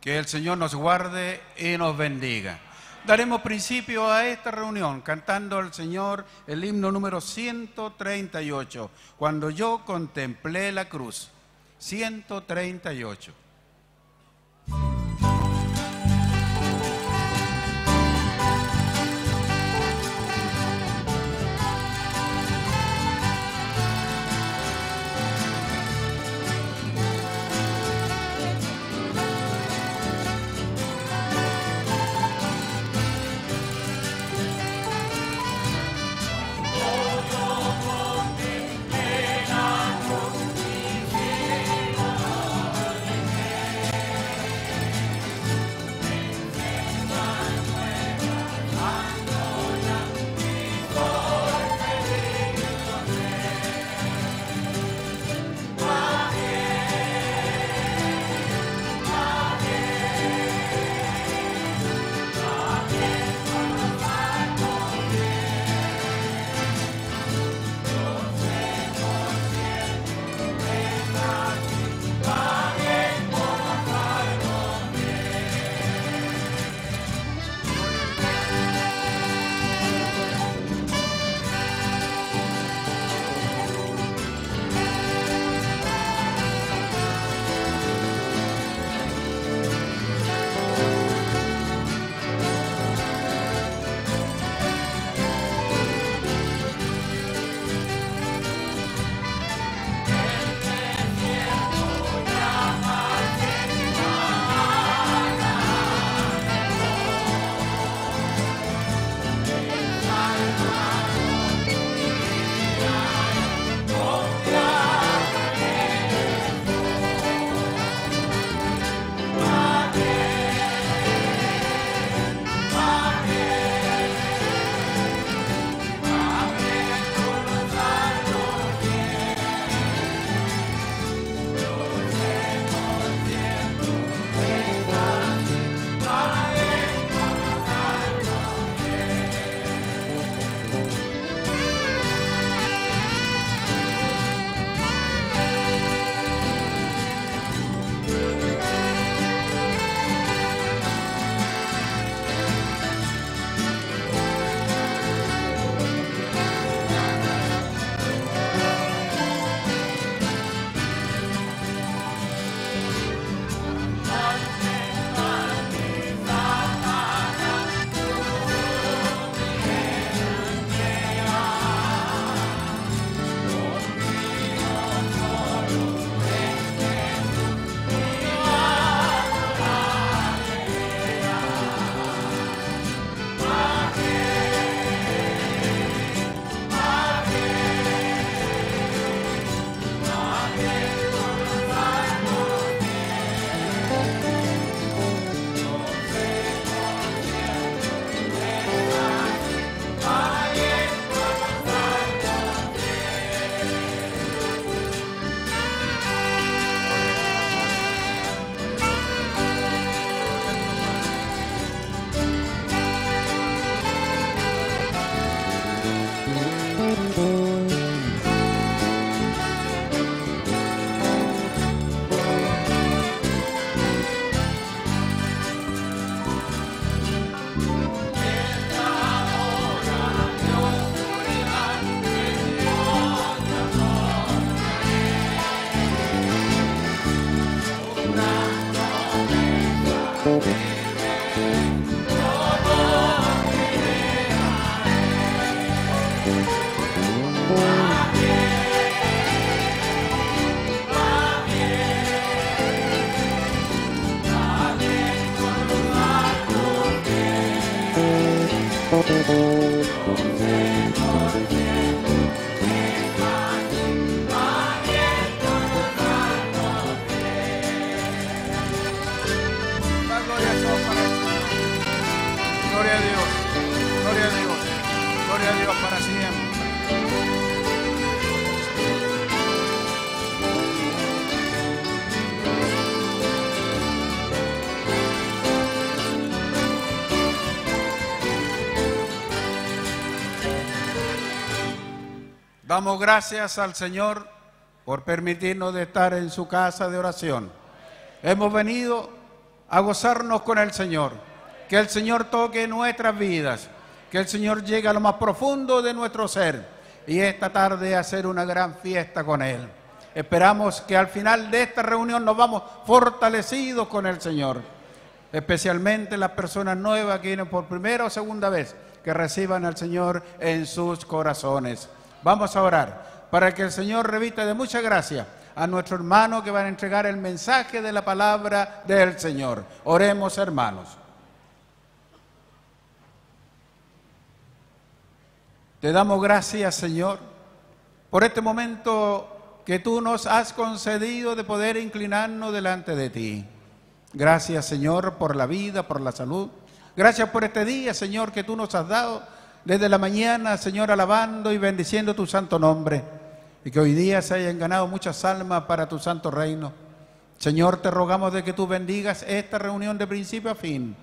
Que el Señor nos guarde y nos bendiga. Daremos principio a esta reunión cantando al Señor el himno número 138, cuando yo contemplé la cruz. 138. Damos gracias al Señor por permitirnos de estar en su casa de oración. Hemos venido a gozarnos con el Señor. Que el Señor toque nuestras vidas. Que el Señor llegue a lo más profundo de nuestro ser. Y esta tarde hacer una gran fiesta con Él. Esperamos que al final de esta reunión nos vamos fortalecidos con el Señor. Especialmente las personas nuevas que vienen por primera o segunda vez, que reciban al Señor en sus corazones. Vamos a orar para que el Señor revista de mucha gracia a nuestro hermano que van a entregar el mensaje de la palabra del Señor. Oremos, hermanos. Te damos gracias, Señor, por este momento que tú nos has concedido de poder inclinarnos delante de ti. Gracias, Señor, por la vida, por la salud. Gracias por este día, Señor, que tú nos has dado desde la mañana, Señor, alabando y bendiciendo tu santo nombre. Y que hoy día se hayan ganado muchas almas para tu santo reino. Señor, te rogamos de que tú bendigas esta reunión de principio a fin.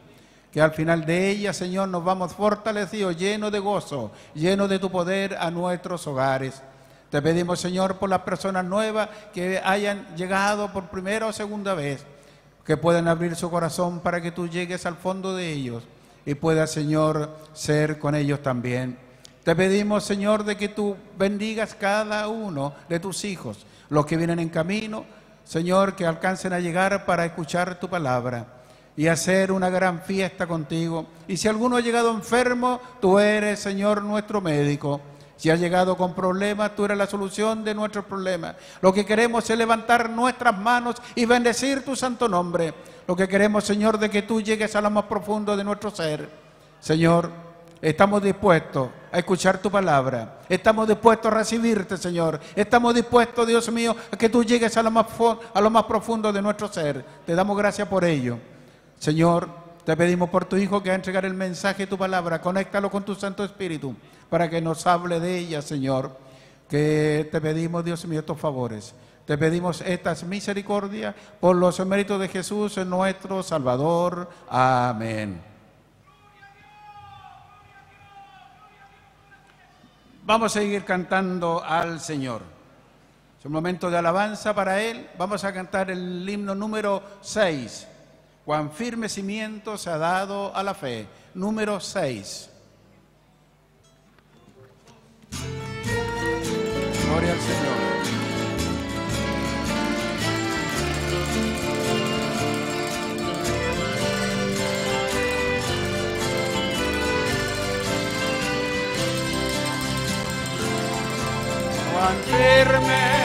Que al final de ella, Señor, nos vamos fortalecidos, llenos de gozo, llenos de tu poder a nuestros hogares. Te pedimos, Señor, por las personas nuevas que hayan llegado por primera o segunda vez que puedan abrir su corazón para que tú llegues al fondo de ellos y puedas, Señor, ser con ellos también. Te pedimos, Señor, de que tú bendigas cada uno de tus hijos, los que vienen en camino, Señor, que alcancen a llegar para escuchar tu palabra y hacer una gran fiesta contigo. Y si alguno ha llegado enfermo, tú eres, Señor, nuestro médico. Si has llegado con problemas, tú eres la solución de nuestros problemas. Lo que queremos es levantar nuestras manos y bendecir tu santo nombre. Lo que queremos, Señor, de que tú llegues a lo más profundo de nuestro ser. Señor, estamos dispuestos a escuchar tu palabra. Estamos dispuestos a recibirte, Señor. Estamos dispuestos, Dios mío, a que tú llegues a lo más, a lo más profundo de nuestro ser. Te damos gracias por ello. Señor, te pedimos por tu Hijo que va a entregar el mensaje de tu palabra. Conéctalo con tu Santo Espíritu para que nos hable de ella, Señor. Que te pedimos, Dios mío, estos favores. Te pedimos estas misericordias por los méritos de Jesús, nuestro Salvador. Amén. Vamos a seguir cantando al Señor. Es un momento de alabanza para Él. Vamos a cantar el himno número 6. Cuán firme cimiento se ha dado a la fe. Número 6. Gloria al Señor. Juan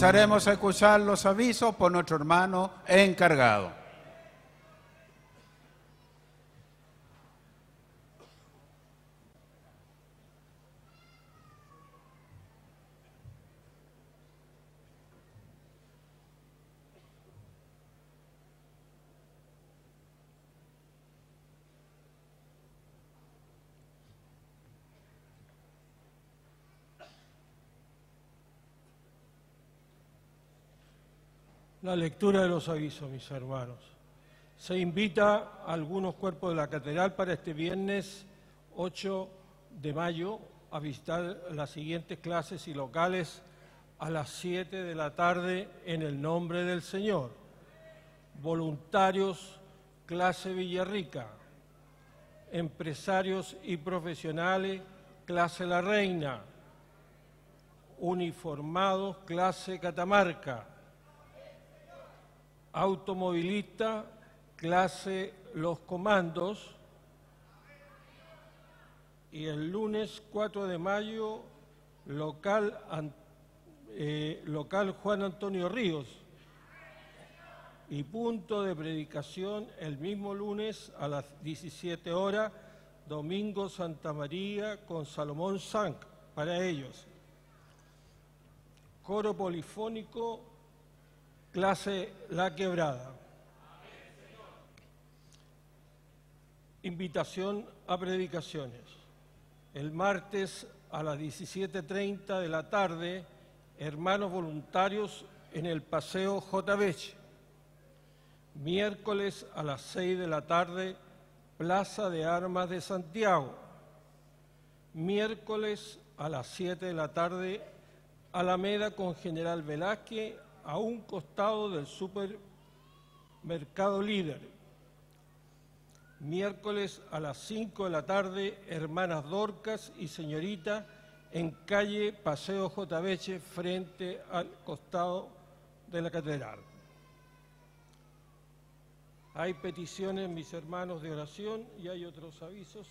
Pasaremos a escuchar los avisos por nuestro hermano encargado. La lectura de los avisos, mis hermanos. Se invita a algunos cuerpos de la catedral para este viernes 8 de mayo a visitar las siguientes clases y locales a las 7 de la tarde en el nombre del Señor. Voluntarios, clase Villarrica. Empresarios y profesionales, clase La Reina. Uniformados, clase Catamarca automovilista, clase Los Comandos. Y el lunes 4 de mayo, local, eh, local Juan Antonio Ríos. Y punto de predicación el mismo lunes a las 17 horas, Domingo Santa María con Salomón Sank para ellos. Coro polifónico Clase La Quebrada. Invitación a predicaciones. El martes a las 17.30 de la tarde, hermanos voluntarios en el Paseo J. Miércoles a las 6 de la tarde, Plaza de Armas de Santiago. Miércoles a las 7 de la tarde, Alameda con General Velázquez a un costado del supermercado líder. Miércoles a las 5 de la tarde, hermanas Dorcas y señorita en calle Paseo J. Frente al costado de la catedral. Hay peticiones, mis hermanos, de oración y hay otros avisos.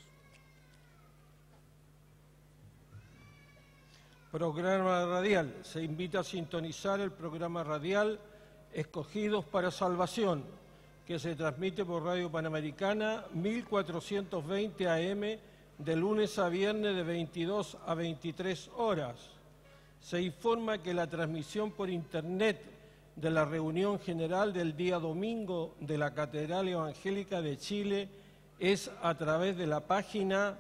Programa radial. Se invita a sintonizar el programa radial Escogidos para Salvación, que se transmite por Radio Panamericana 1420 AM de lunes a viernes de 22 a 23 horas. Se informa que la transmisión por Internet de la reunión general del día domingo de la Catedral Evangélica de Chile es a través de la página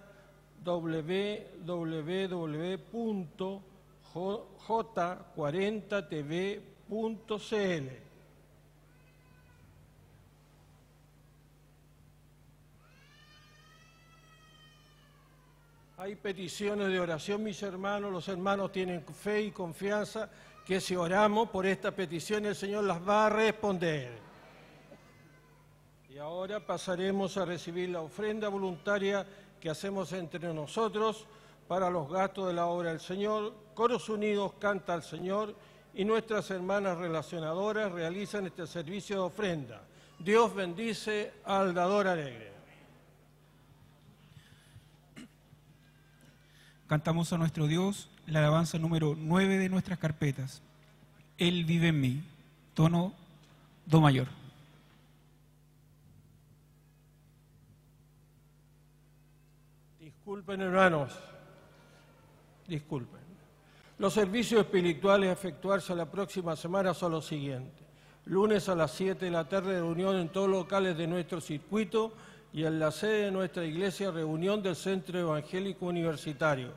www.j40tv.cl. Hay peticiones de oración, mis hermanos. Los hermanos tienen fe y confianza que si oramos por esta petición el Señor las va a responder. Y ahora pasaremos a recibir la ofrenda voluntaria que hacemos entre nosotros para los gastos de la obra del Señor. Coros Unidos canta al Señor y nuestras hermanas relacionadoras realizan este servicio de ofrenda. Dios bendice al dador alegre. Cantamos a nuestro Dios la alabanza número 9 de nuestras carpetas. Él vive en mí, tono Do mayor. Disculpen, hermanos. Disculpen. Los servicios espirituales a efectuarse la próxima semana son los siguientes. Lunes a las 7 de la tarde, reunión en todos los locales de nuestro circuito y en la sede de nuestra iglesia, reunión del Centro Evangélico Universitario,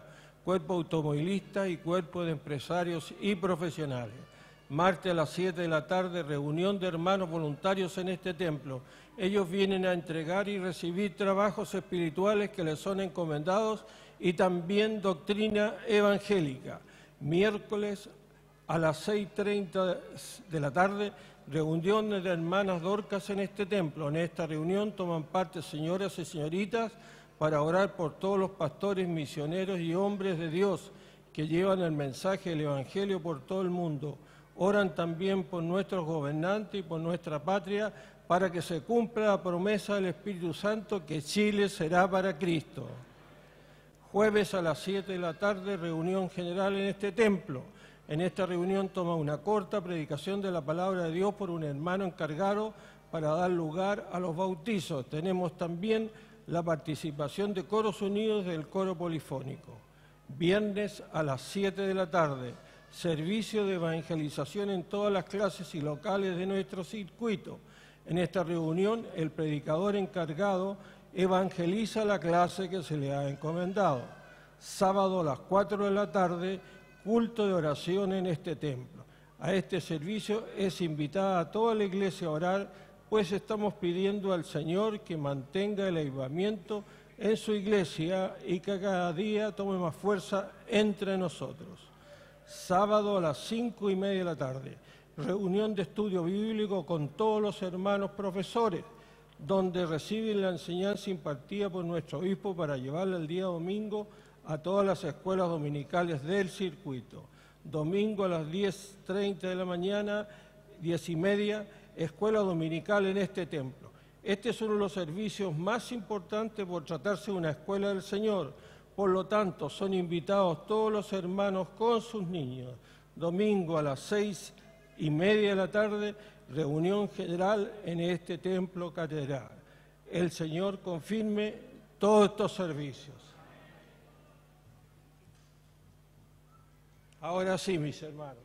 cuerpo automovilista y cuerpo de empresarios y profesionales. Martes a las 7 de la tarde, reunión de hermanos voluntarios en este templo. Ellos vienen a entregar y recibir trabajos espirituales que les son encomendados y también doctrina evangélica. Miércoles a las 6.30 de la tarde, reuniones de hermanas Dorcas en este templo. En esta reunión toman parte señoras y señoritas para orar por todos los pastores, misioneros y hombres de Dios que llevan el mensaje del Evangelio por todo el mundo. Oran también por nuestros gobernantes y por nuestra patria para que se cumpla la promesa del Espíritu Santo que Chile será para Cristo. Jueves a las 7 de la tarde, reunión general en este templo. En esta reunión toma una corta predicación de la palabra de Dios por un hermano encargado para dar lugar a los bautizos. Tenemos también la participación de coros unidos del coro polifónico. Viernes a las 7 de la tarde, servicio de evangelización en todas las clases y locales de nuestro circuito. En esta reunión, el predicador encargado evangeliza la clase que se le ha encomendado. Sábado a las 4 de la tarde, culto de oración en este templo. a este servicio es invitada a toda la iglesia a orar, pues estamos pidiendo al Señor que mantenga el avivamiento en su iglesia y que cada día tome más fuerza entre nosotros. Sábado a las cinco y media de la tarde, reunión de estudio bíblico con todos los hermanos profesores, donde reciben la enseñanza impartida por nuestro obispo para llevarla el día domingo a todas las escuelas dominicales del circuito. Domingo a las 10.30 de la mañana, 10 y media, escuela dominical en este templo. Este es uno de los servicios más importantes por tratarse de una escuela del Señor. Por lo tanto, son invitados todos los hermanos con sus niños. Domingo a las seis y media de la tarde, reunión general en este templo catedral. El Señor confirme todos estos servicios. Ahora sí, mis hermanos,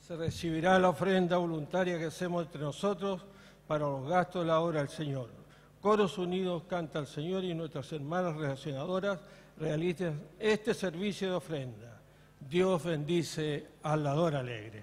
se recibirá la ofrenda voluntaria que hacemos entre nosotros para los gastos de la obra del Señor. Coros Unidos canta al Señor y nuestras hermanas relacionadoras realizan este servicio de ofrenda. Dios bendice al dador alegre.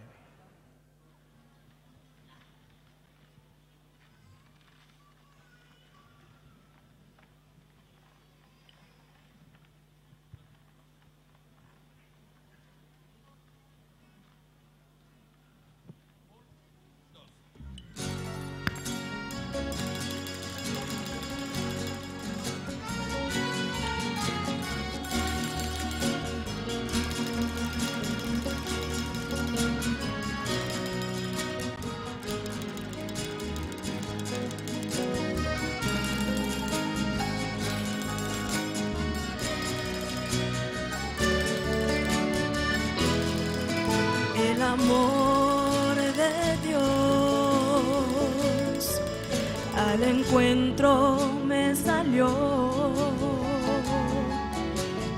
amor de Dios. Al encuentro me salió.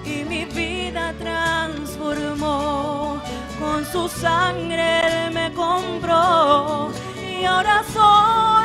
Y mi vida transformó, con su sangre me compró. Y ahora soy.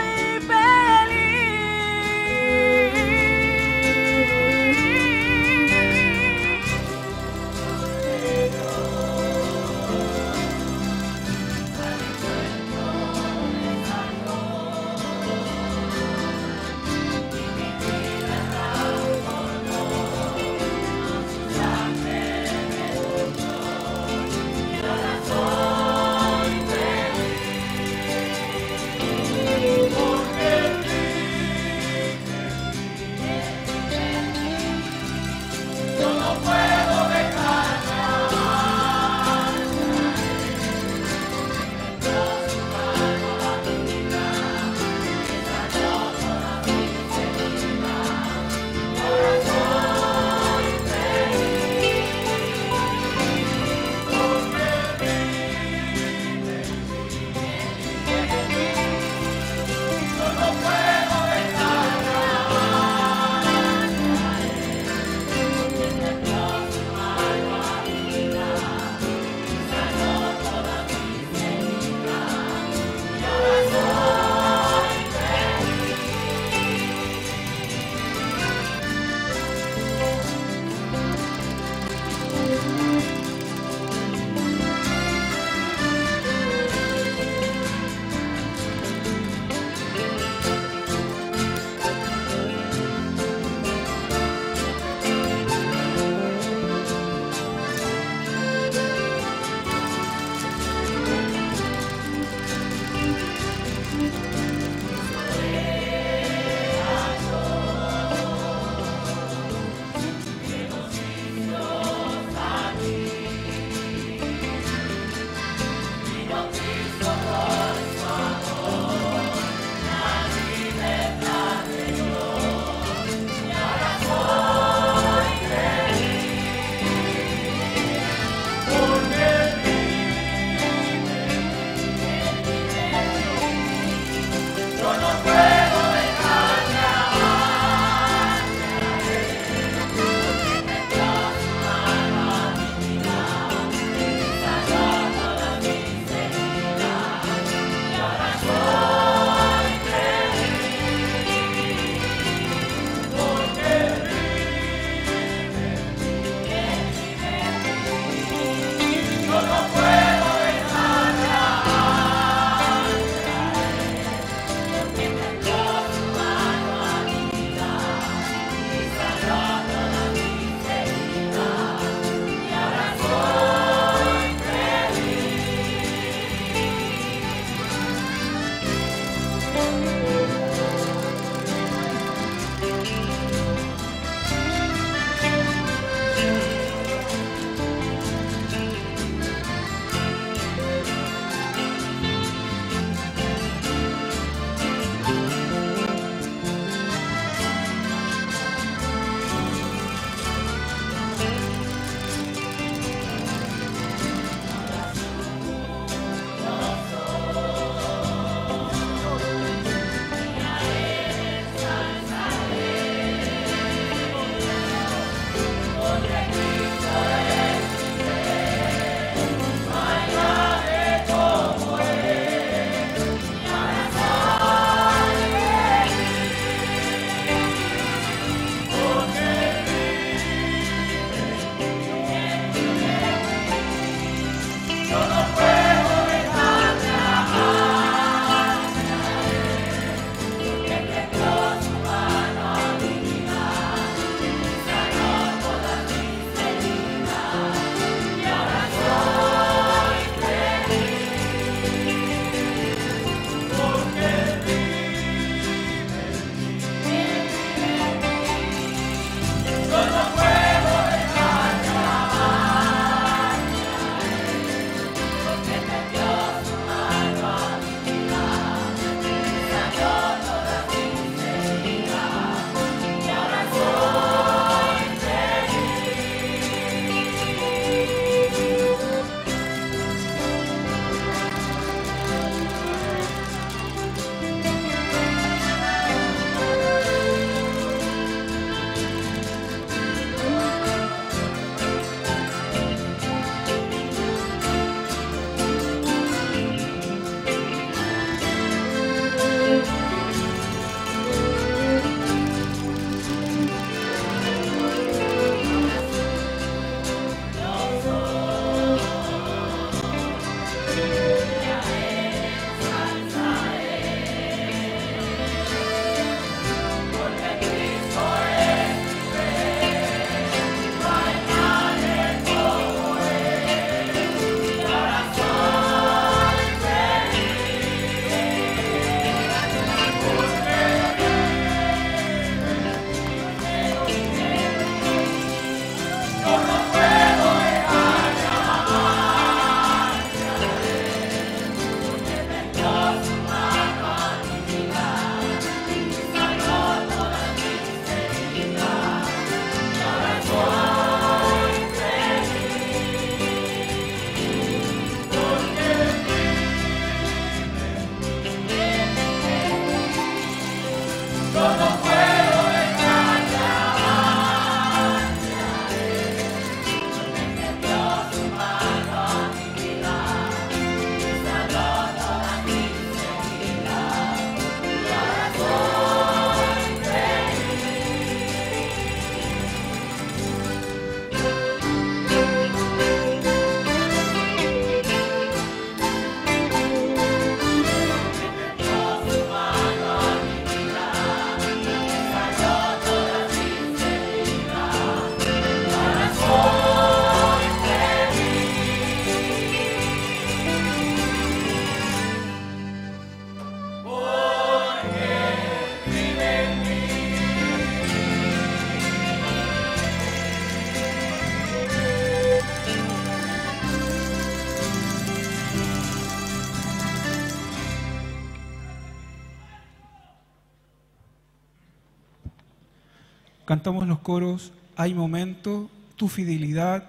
Cantamos los coros, hay momento, tu fidelidad,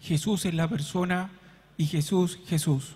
Jesús es la persona y Jesús, Jesús.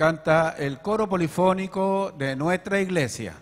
Canta el coro polifónico de nuestra iglesia.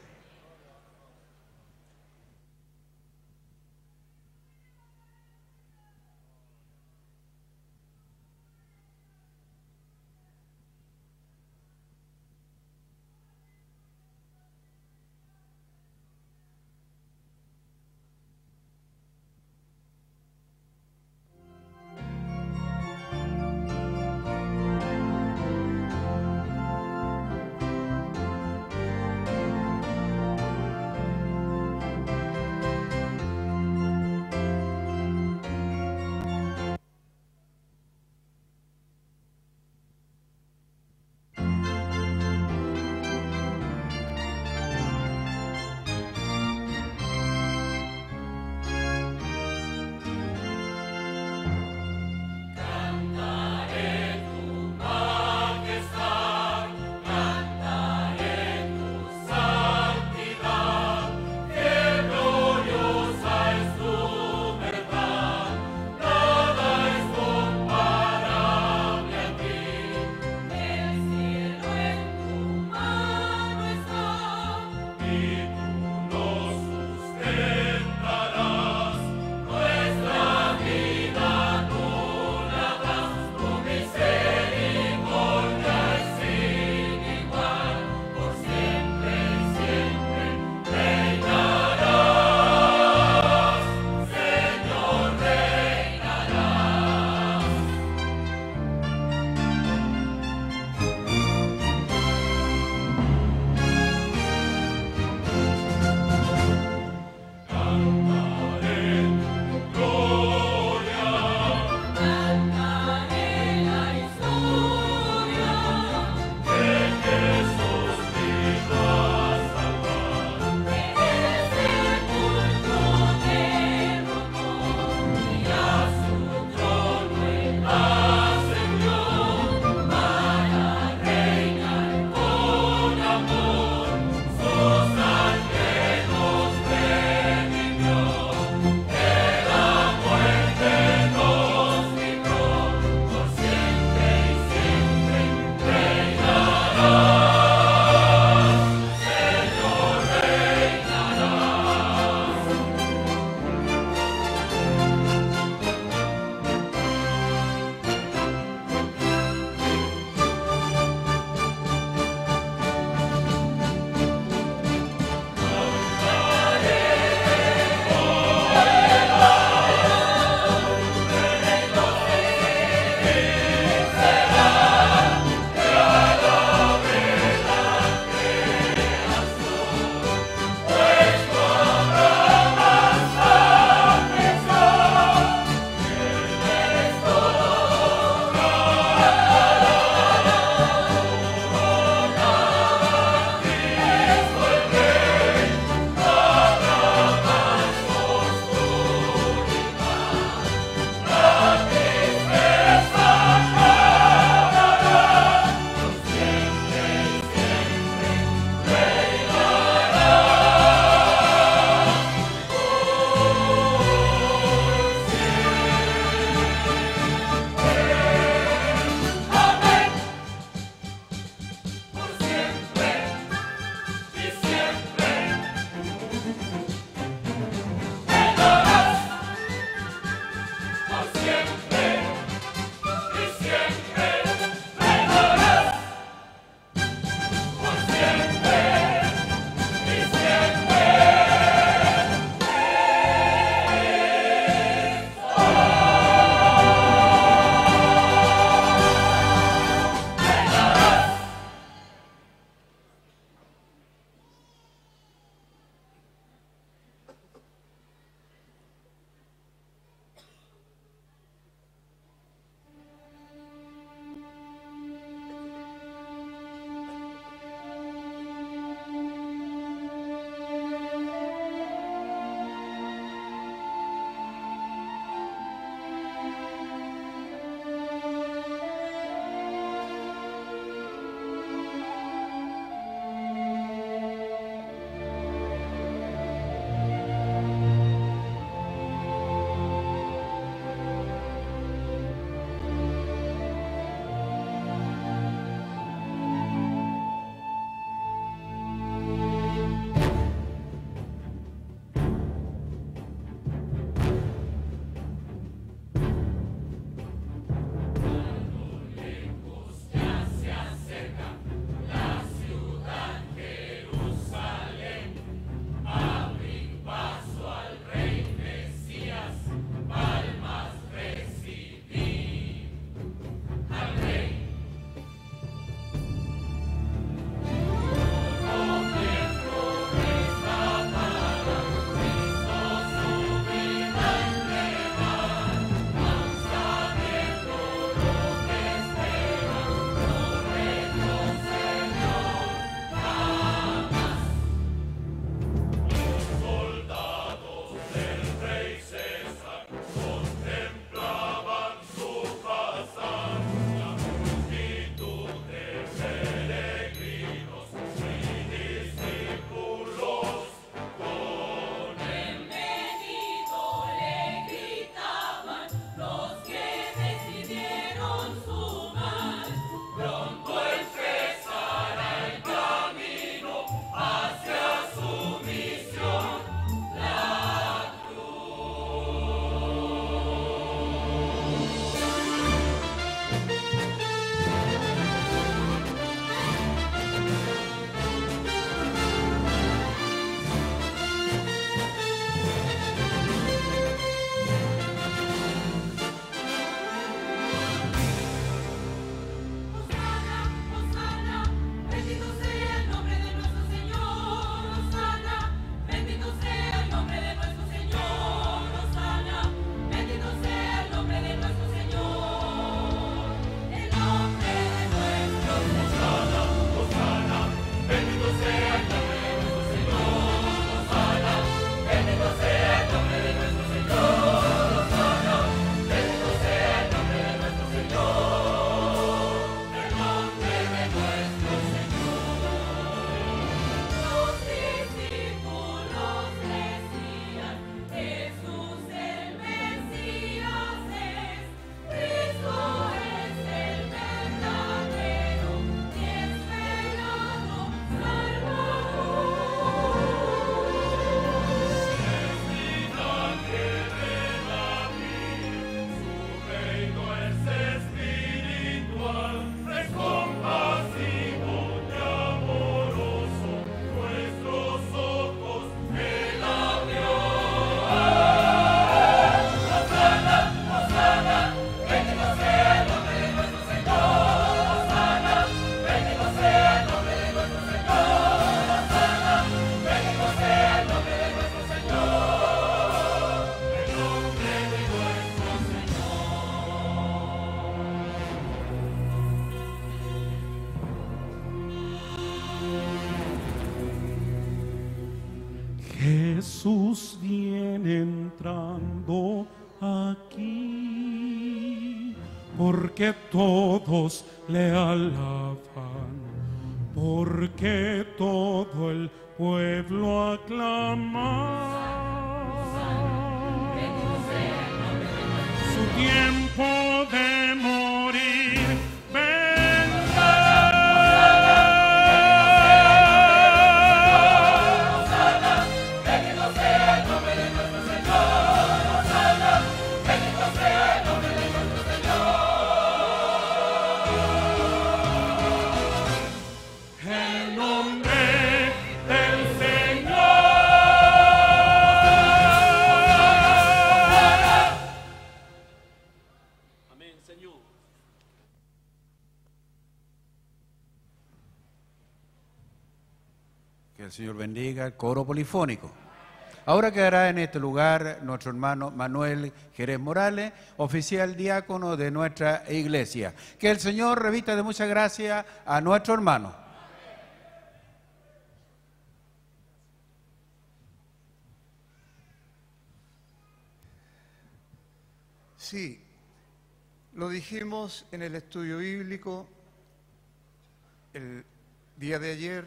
Todos le alaban, coro polifónico. Ahora quedará en este lugar nuestro hermano Manuel Jerez Morales, oficial diácono de nuestra iglesia. Que el Señor revista de mucha gracia a nuestro hermano. Sí, lo dijimos en el estudio bíblico el día de ayer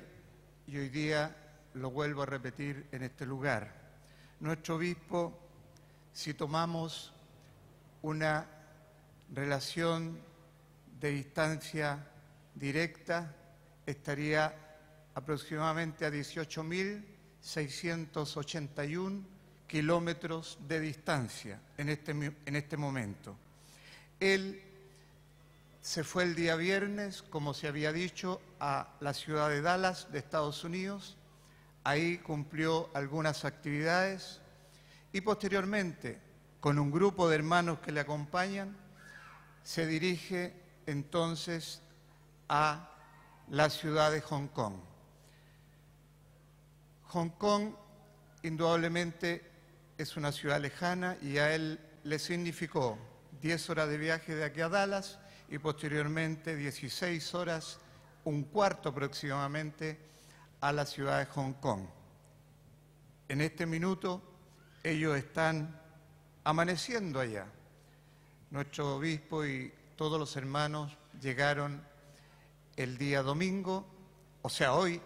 y hoy día lo vuelvo a repetir en este lugar. Nuestro obispo, si tomamos una relación de distancia directa, estaría aproximadamente a 18.681 kilómetros de distancia en este, en este momento. Él se fue el día viernes, como se había dicho, a la ciudad de Dallas, de Estados Unidos. Ahí cumplió algunas actividades y posteriormente, con un grupo de hermanos que le acompañan, se dirige entonces a la ciudad de Hong Kong. Hong Kong indudablemente es una ciudad lejana y a él le significó 10 horas de viaje de aquí a Dallas y posteriormente 16 horas, un cuarto aproximadamente, a la ciudad de Hong Kong. En este minuto ellos están amaneciendo allá. Nuestro obispo y todos los hermanos llegaron el día domingo, o sea, hoy,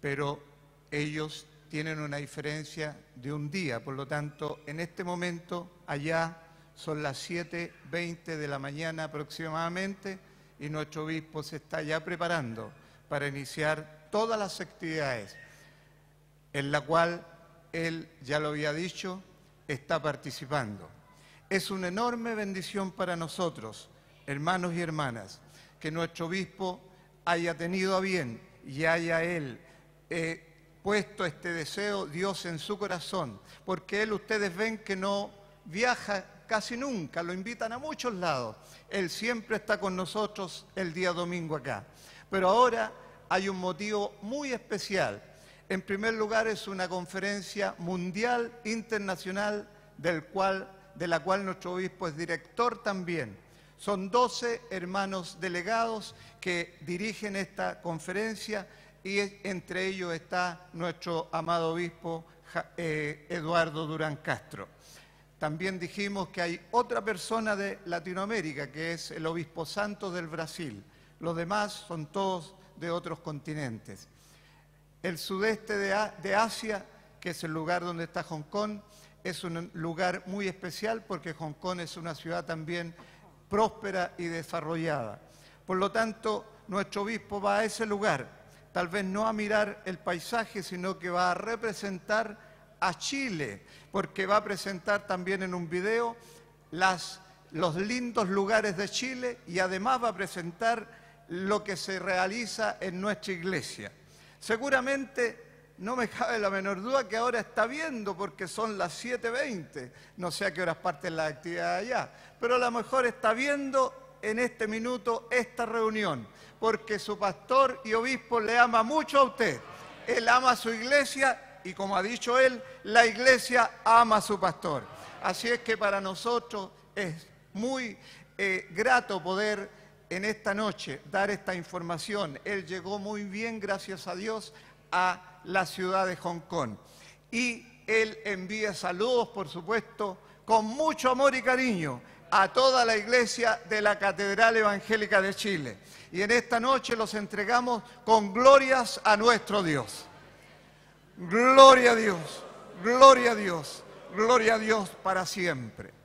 pero ellos tienen una diferencia de un día. Por lo tanto, en este momento, allá son las 7.20 de la mañana aproximadamente y nuestro obispo se está ya preparando para iniciar todas las actividades en la cual él, ya lo había dicho, está participando. Es una enorme bendición para nosotros, hermanos y hermanas, que nuestro obispo haya tenido a bien y haya él eh, puesto este deseo, Dios, en su corazón, porque él, ustedes ven que no viaja casi nunca, lo invitan a muchos lados. Él siempre está con nosotros el día domingo acá. Pero ahora hay un motivo muy especial. En primer lugar, es una conferencia mundial internacional del cual, de la cual nuestro obispo es director también. Son 12 hermanos delegados que dirigen esta conferencia y entre ellos está nuestro amado obispo eh, Eduardo Durán Castro. También dijimos que hay otra persona de Latinoamérica, que es el obispo santo del Brasil. Los demás son todos de otros continentes. El sudeste de, Asia, que es el lugar donde está Hong Kong, es un lugar muy especial porque Hong Kong es una ciudad también próspera y desarrollada. Por lo tanto, nuestro obispo va a ese lugar, tal vez no a mirar el paisaje, sino que va a representar a Chile, porque va a presentar también en un video las, los lindos lugares de Chile y además va a presentar lo que se realiza en nuestra iglesia. Seguramente no me cabe la menor duda que ahora está viendo porque son las 7.20, no sé a qué horas parten las actividades allá, pero a lo mejor está viendo en este minuto esta reunión, porque su pastor y obispo le ama mucho a usted. Él ama a su iglesia y como ha dicho él, la iglesia ama a su pastor. Así es que para nosotros es muy eh, grato poder en esta noche dar esta información. Él llegó muy bien, gracias a Dios, a la ciudad de Hong Kong. y él envía saludos, por supuesto, con mucho amor y cariño a toda la iglesia de la Catedral Evangélica de Chile. Y en esta noche los entregamos con glorias a nuestro Dios. Gloria a Dios, gloria a Dios, gloria a Dios para siempre.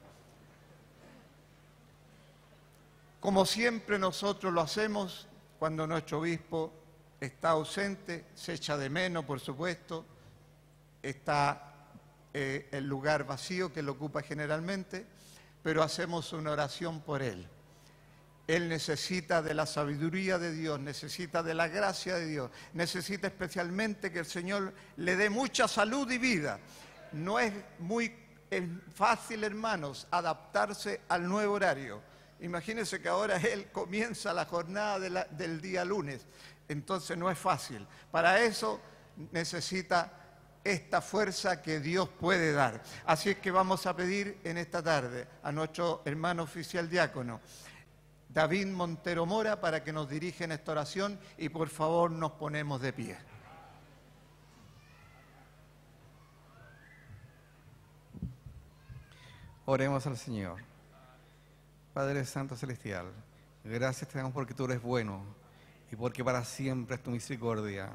Como siempre nosotros lo hacemos cuando nuestro obispo está ausente, se echa de menos, por supuesto, está eh, el lugar vacío que lo ocupa generalmente, pero hacemos una oración por él. Él necesita de la sabiduría de Dios, necesita de la gracia de Dios, necesita especialmente que el Señor le dé mucha salud y vida. No es muy fácil, hermanos, adaptarse al nuevo horario. Imagínense que ahora Él comienza la jornada del día lunes, entonces no es fácil. Para eso necesita esta fuerza que Dios puede dar. Así es que vamos a pedir en esta tarde a nuestro hermano oficial diácono, David Montero Mora, para que nos dirija en esta oración y por favor nos ponemos de pie. Oremos al Señor. Padre Santo Celestial, gracias te damos porque tú eres bueno y porque para siempre es tu misericordia.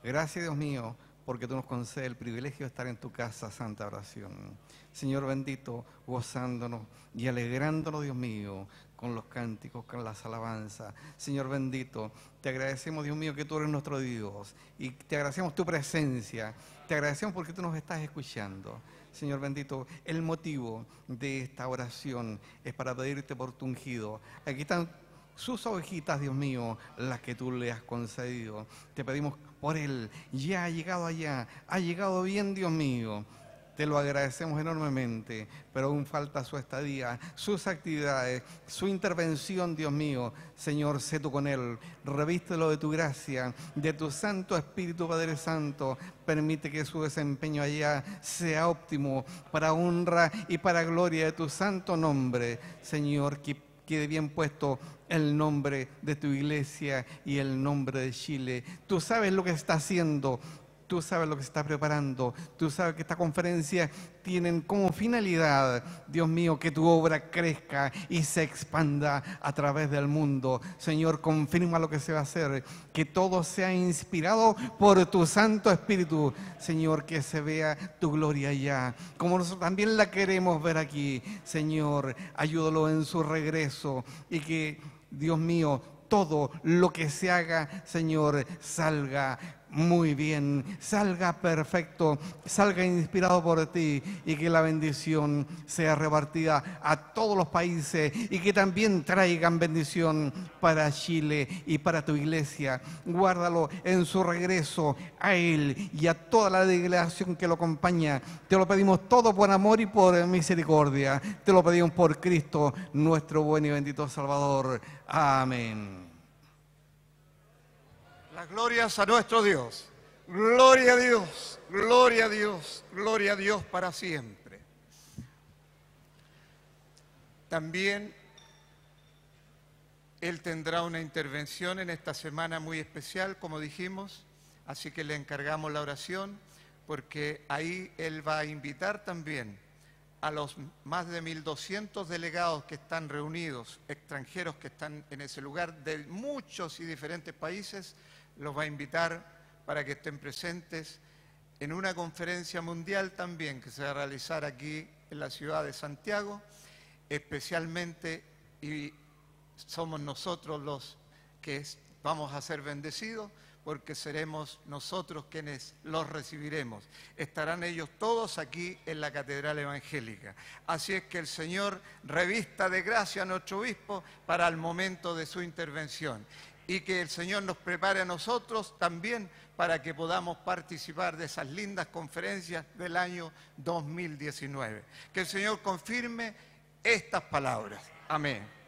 Gracias, Dios mío, porque tú nos concedes el privilegio de estar en tu casa, Santa Oración. Señor bendito, gozándonos y alegrándonos, Dios mío, con los cánticos, con las alabanzas. Señor bendito, te agradecemos, Dios mío, que tú eres nuestro Dios y te agradecemos tu presencia. Te agradecemos porque tú nos estás escuchando. Señor bendito, el motivo de esta oración es para pedirte por tu ungido. Aquí están sus ovejitas, Dios mío, las que tú le has concedido. Te pedimos por él. Ya ha llegado allá, ha llegado bien, Dios mío. Te lo agradecemos enormemente, pero aún falta su estadía, sus actividades, su intervención, Dios mío. Señor, sé tú con él, revístelo de tu gracia, de tu Santo Espíritu, Padre Santo. Permite que su desempeño allá sea óptimo para honra y para gloria de tu santo nombre. Señor, que quede bien puesto el nombre de tu iglesia y el nombre de Chile. Tú sabes lo que está haciendo. Tú sabes lo que se está preparando. Tú sabes que esta conferencia tienen como finalidad, Dios mío, que tu obra crezca y se expanda a través del mundo. Señor, confirma lo que se va a hacer. Que todo sea inspirado por tu Santo Espíritu. Señor, que se vea tu gloria ya. Como nosotros también la queremos ver aquí. Señor, ayúdalo en su regreso y que, Dios mío, todo lo que se haga, Señor, salga muy bien, salga perfecto, salga inspirado por ti y que la bendición sea repartida a todos los países y que también traigan bendición para Chile y para tu iglesia. Guárdalo en su regreso a él y a toda la delegación que lo acompaña. Te lo pedimos todo por amor y por misericordia. Te lo pedimos por Cristo, nuestro buen y bendito Salvador. Amén. Las glorias a nuestro Dios. Gloria a Dios, gloria a Dios, gloria a Dios para siempre. También Él tendrá una intervención en esta semana muy especial, como dijimos, así que le encargamos la oración, porque ahí Él va a invitar también a los más de 1.200 delegados que están reunidos, extranjeros que están en ese lugar, de muchos y diferentes países, los va a invitar para que estén presentes en una conferencia mundial también que se va a realizar aquí en la ciudad de Santiago, especialmente, y somos nosotros los que vamos a ser bendecidos, porque seremos nosotros quienes los recibiremos. Estarán ellos todos aquí en la Catedral Evangélica. Así es que el Señor revista de gracia a nuestro obispo para el momento de su intervención. Y que el Señor nos prepare a nosotros también para que podamos participar de esas lindas conferencias del año 2019. Que el Señor confirme estas palabras. Amén.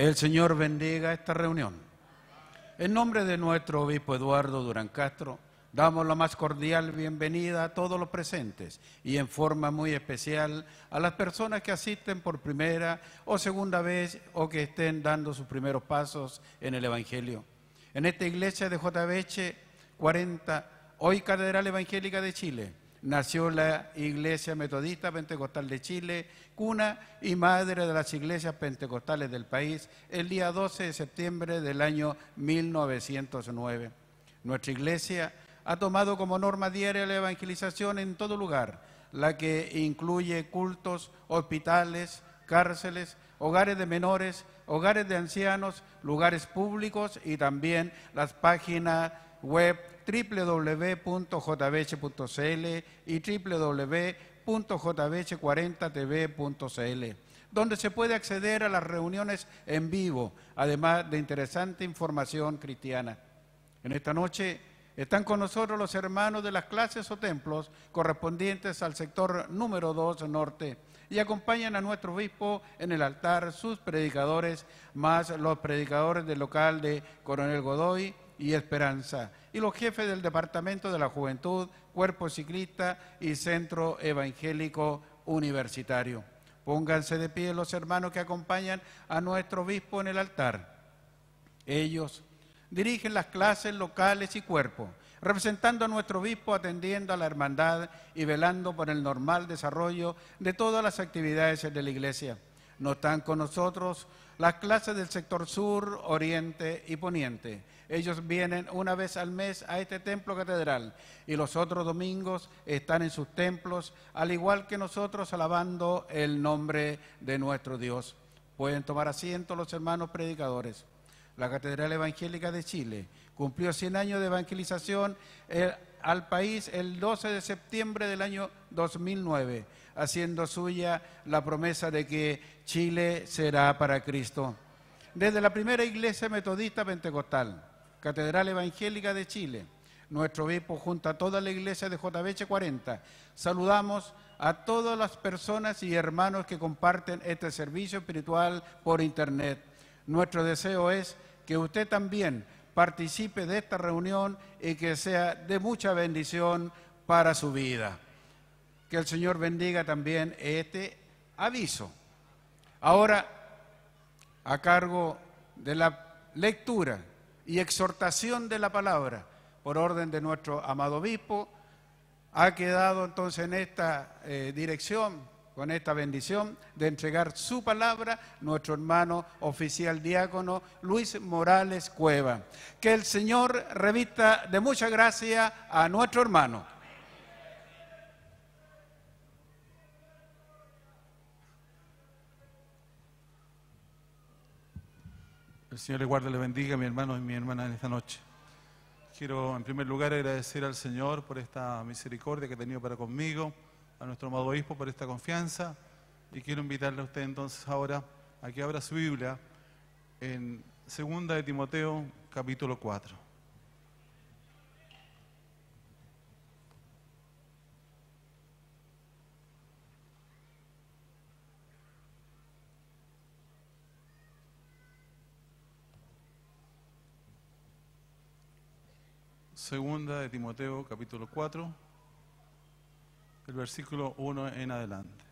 El Señor bendiga esta reunión. En nombre de nuestro obispo Eduardo Durán Castro, Damos la más cordial bienvenida a todos los presentes y en forma muy especial a las personas que asisten por primera o segunda vez o que estén dando sus primeros pasos en el Evangelio. En esta iglesia de JBH 40, hoy Catedral Evangélica de Chile, nació la Iglesia Metodista Pentecostal de Chile, cuna y madre de las iglesias pentecostales del país, el día 12 de septiembre del año 1909. Nuestra iglesia ha tomado como norma diaria la evangelización en todo lugar, la que incluye cultos, hospitales, cárceles, hogares de menores, hogares de ancianos, lugares públicos y también las páginas web www.jbh.cl y www.jbh40tv.cl, donde se puede acceder a las reuniones en vivo, además de interesante información cristiana. En esta noche están con nosotros los hermanos de las clases o templos correspondientes al sector número 2 norte y acompañan a nuestro obispo en el altar sus predicadores, más los predicadores del local de Coronel Godoy y Esperanza, y los jefes del Departamento de la Juventud, Cuerpo Ciclista y Centro Evangélico Universitario. Pónganse de pie los hermanos que acompañan a nuestro obispo en el altar. Ellos dirigen las clases locales y cuerpos, representando a nuestro obispo, atendiendo a la hermandad y velando por el normal desarrollo de todas las actividades de la iglesia. No están con nosotros las clases del sector sur, oriente y poniente. Ellos vienen una vez al mes a este templo catedral y los otros domingos están en sus templos, al igual que nosotros alabando el nombre de nuestro Dios. Pueden tomar asiento los hermanos predicadores. La Catedral Evangélica de Chile cumplió 100 años de evangelización eh, al país el 12 de septiembre del año 2009, haciendo suya la promesa de que Chile será para Cristo. Desde la primera iglesia metodista pentecostal, Catedral Evangélica de Chile, nuestro obispo junto a toda la iglesia de JBH 40, saludamos a todas las personas y hermanos que comparten este servicio espiritual por internet. Nuestro deseo es que usted también participe de esta reunión y que sea de mucha bendición para su vida. Que el Señor bendiga también este aviso. Ahora, a cargo de la lectura y exhortación de la palabra, por orden de nuestro amado obispo, ha quedado entonces en esta eh, dirección con esta bendición de entregar su palabra nuestro hermano oficial diácono Luis Morales Cueva. Que el Señor revista de mucha gracia a nuestro hermano. El Señor le guarde y le bendiga, mi hermano y mi hermana, en esta noche. Quiero, en primer lugar, agradecer al Señor por esta misericordia que ha tenido para conmigo a nuestro amado obispo por esta confianza y quiero invitarle a usted entonces ahora a que abra su Biblia en Segunda de Timoteo capítulo 4. Segunda de Timoteo capítulo 4 el versículo 1 en adelante.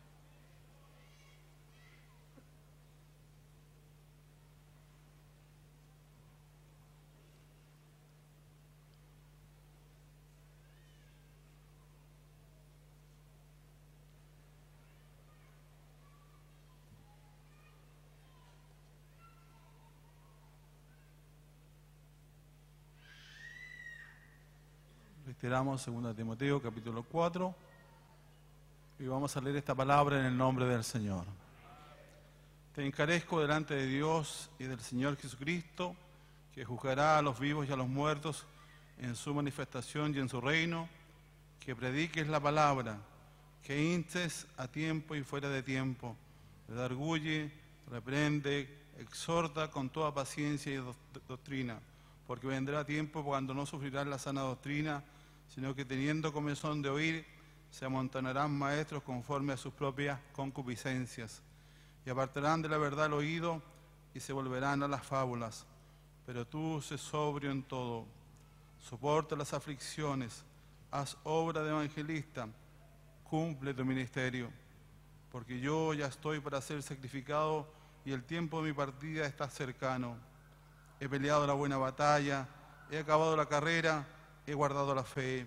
Reiteramos 2 Timoteo capítulo 4 y vamos a leer esta palabra en el nombre del Señor. Te encarezco delante de Dios y del Señor Jesucristo, que juzgará a los vivos y a los muertos en su manifestación y en su reino, que prediques la palabra, que instes a tiempo y fuera de tiempo, redarguye, reprende, exhorta con toda paciencia y doctrina, porque vendrá tiempo cuando no sufrirán la sana doctrina, sino que teniendo comezón de oír, se amontonarán maestros conforme a sus propias concupiscencias, y apartarán de la verdad el oído y se volverán a las fábulas. Pero tú sé sobrio en todo, soporta las aflicciones, haz obra de evangelista, cumple tu ministerio, porque yo ya estoy para ser sacrificado y el tiempo de mi partida está cercano. He peleado la buena batalla, he acabado la carrera, he guardado la fe.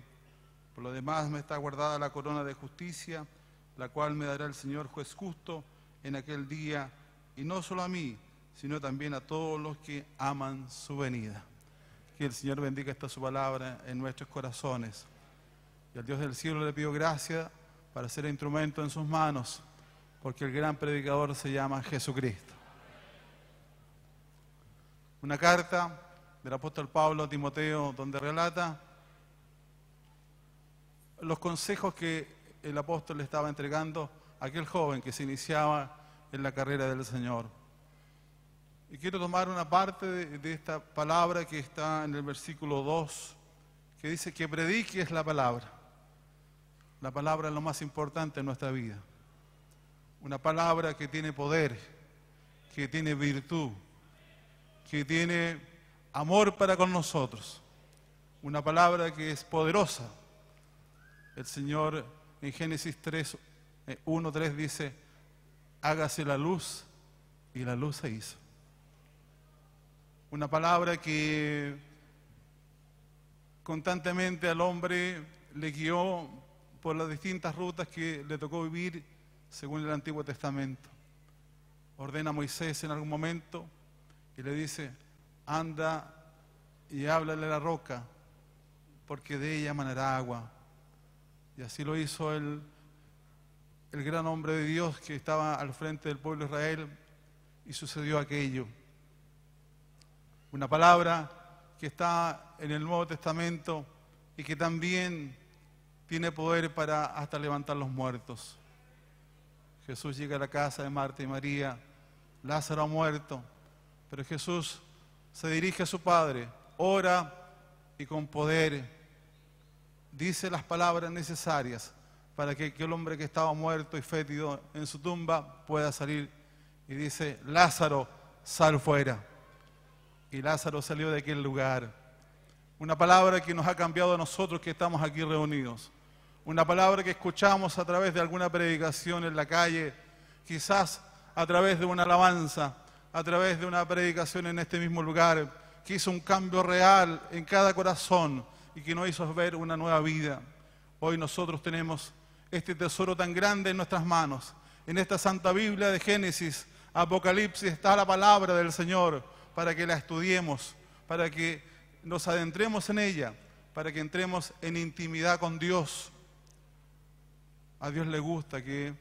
Por lo demás me está guardada la corona de justicia, la cual me dará el Señor juez justo en aquel día, y no solo a mí, sino también a todos los que aman su venida. Que el Señor bendiga esta su palabra en nuestros corazones. Y al Dios del cielo le pido gracia para ser instrumento en sus manos, porque el gran predicador se llama Jesucristo. Una carta del apóstol Pablo a Timoteo donde relata los consejos que el apóstol le estaba entregando a aquel joven que se iniciaba en la carrera del Señor. Y quiero tomar una parte de, esta palabra que está en el versículo 2, que dice que prediques la palabra. La palabra es lo más importante en nuestra vida. Una palabra que tiene poder, que tiene virtud, que tiene amor para con nosotros. Una palabra que es poderosa. El Señor en Génesis 3, 1, 3 dice, hágase la luz y la luz se hizo. Una palabra que constantemente al hombre le guió por las distintas rutas que le tocó vivir según el Antiguo Testamento. Ordena a Moisés en algún momento y le dice, anda y háblale la roca, porque de ella manará agua. Y así lo hizo el, el gran hombre de Dios que estaba al frente del pueblo de Israel y sucedió aquello. Una palabra que está en el Nuevo Testamento y que también tiene poder para hasta levantar los muertos. Jesús llega a la casa de Marta y María, Lázaro ha muerto, pero Jesús se dirige a su Padre, ora y con poder dice las palabras necesarias para que aquel hombre que estaba muerto y fétido en su tumba pueda salir y dice, Lázaro, sal fuera. Y Lázaro salió de aquel lugar. Una palabra que nos ha cambiado a nosotros que estamos aquí reunidos. Una palabra que escuchamos a través de alguna predicación en la calle, quizás a través de una alabanza, a través de una predicación en este mismo lugar, que hizo un cambio real en cada corazón y que nos hizo ver una nueva vida. Hoy nosotros tenemos este tesoro tan grande en nuestras manos. En esta Santa Biblia de Génesis, Apocalipsis, está la palabra del Señor para que la estudiemos, para que nos adentremos en ella, para que entremos en intimidad con Dios. A Dios le gusta que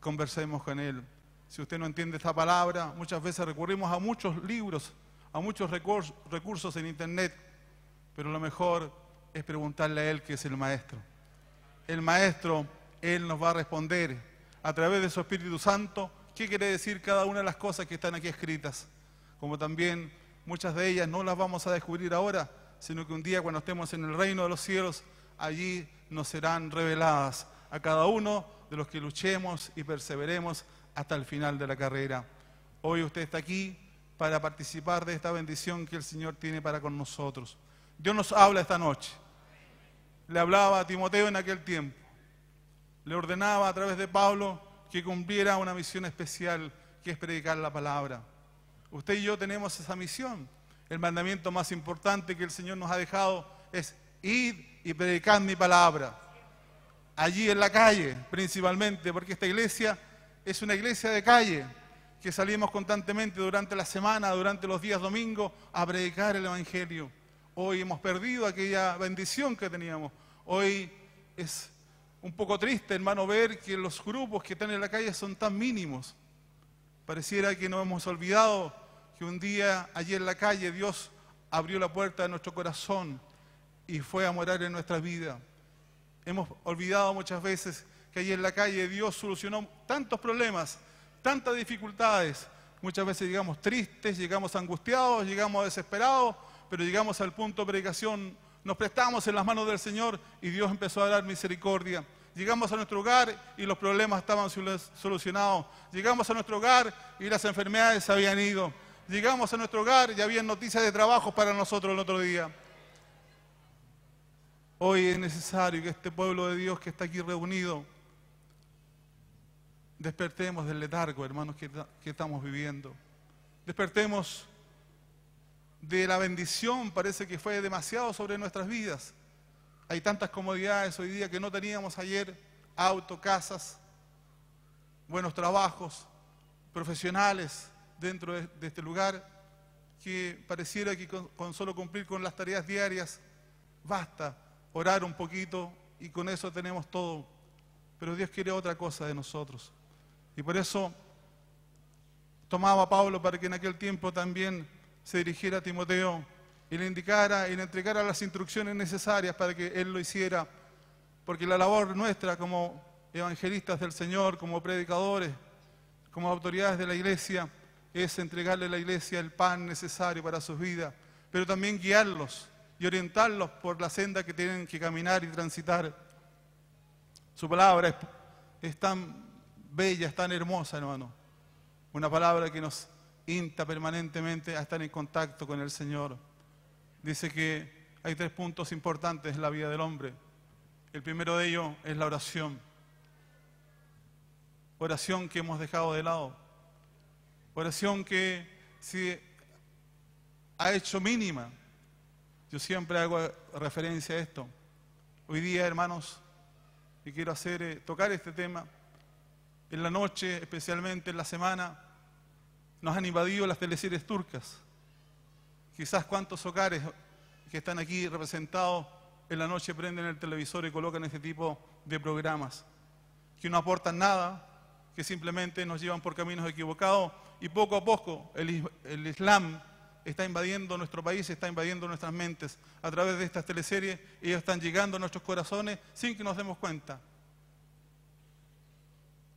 conversemos con Él. Si usted no entiende esta palabra, muchas veces recurrimos a muchos libros, a muchos recursos en Internet, pero lo mejor es preguntarle a Él que es el Maestro. El Maestro, Él nos va a responder a través de su Espíritu Santo qué quiere decir cada una de las cosas que están aquí escritas. Como también muchas de ellas no las vamos a descubrir ahora, sino que un día cuando estemos en el reino de los cielos, allí nos serán reveladas a cada uno de los que luchemos y perseveremos hasta el final de la carrera. Hoy usted está aquí para participar de esta bendición que el Señor tiene para con nosotros. Dios nos habla esta noche. Le hablaba a Timoteo en aquel tiempo. Le ordenaba a través de Pablo que cumpliera una misión especial que es predicar la palabra. Usted y yo tenemos esa misión. El mandamiento más importante que el Señor nos ha dejado es ir y predicar mi palabra allí en la calle principalmente, porque esta iglesia es una iglesia de calle, que salimos constantemente durante la semana, durante los días domingos, a predicar el Evangelio. Hoy hemos perdido aquella bendición que teníamos. Hoy es un poco triste, hermano, ver que los grupos que están en la calle son tan mínimos. Pareciera que nos hemos olvidado que un día allí en la calle Dios abrió la puerta de nuestro corazón y fue a morar en nuestra vida. Hemos olvidado muchas veces que allí en la calle Dios solucionó tantos problemas, tantas dificultades. Muchas veces llegamos tristes, llegamos angustiados, llegamos desesperados, pero llegamos al punto de predicación, nos prestamos en las manos del Señor y Dios empezó a dar misericordia. Llegamos a nuestro hogar y los problemas estaban solucionados. Llegamos a nuestro hogar y las enfermedades habían ido. Llegamos a nuestro hogar y había noticias de trabajo para nosotros el otro día. Hoy es necesario que este pueblo de Dios que está aquí reunido despertemos del letargo, hermanos, que, que estamos viviendo. Despertemos de la bendición, parece que fue demasiado sobre nuestras vidas. Hay tantas comodidades hoy día que no teníamos ayer, auto, casas, buenos trabajos, profesionales dentro de, este lugar, que pareciera que con, con solo cumplir con las tareas diarias basta orar un poquito y con eso tenemos todo. Pero Dios quiere otra cosa de nosotros. Y por eso tomaba a Pablo para que en aquel tiempo también se dirigiera a Timoteo y le indicara y le entregara las instrucciones necesarias para que él lo hiciera. Porque la labor nuestra como evangelistas del Señor, como predicadores, como autoridades de la iglesia, es entregarle a la iglesia el pan necesario para sus vidas, pero también guiarlos y orientarlos por la senda que tienen que caminar y transitar. Su palabra es, es tan bella, es tan hermosa, hermano. Una palabra que nos insta permanentemente a estar en contacto con el Señor. Dice que hay tres puntos importantes en la vida del hombre. El primero de ellos es la oración. Oración que hemos dejado de lado. Oración que si ha hecho mínima. Yo siempre hago referencia a esto. Hoy día, hermanos, y quiero hacer eh, tocar este tema. En la noche, especialmente en la semana, nos han invadido las teleseries turcas. Quizás cuántos hogares que están aquí representados en la noche prenden el televisor y colocan este tipo de programas, que no aportan nada, que simplemente nos llevan por caminos equivocados y poco a poco el, Islam está invadiendo nuestro país, está invadiendo nuestras mentes. A través de estas teleseries ellos están llegando a nuestros corazones sin que nos demos cuenta.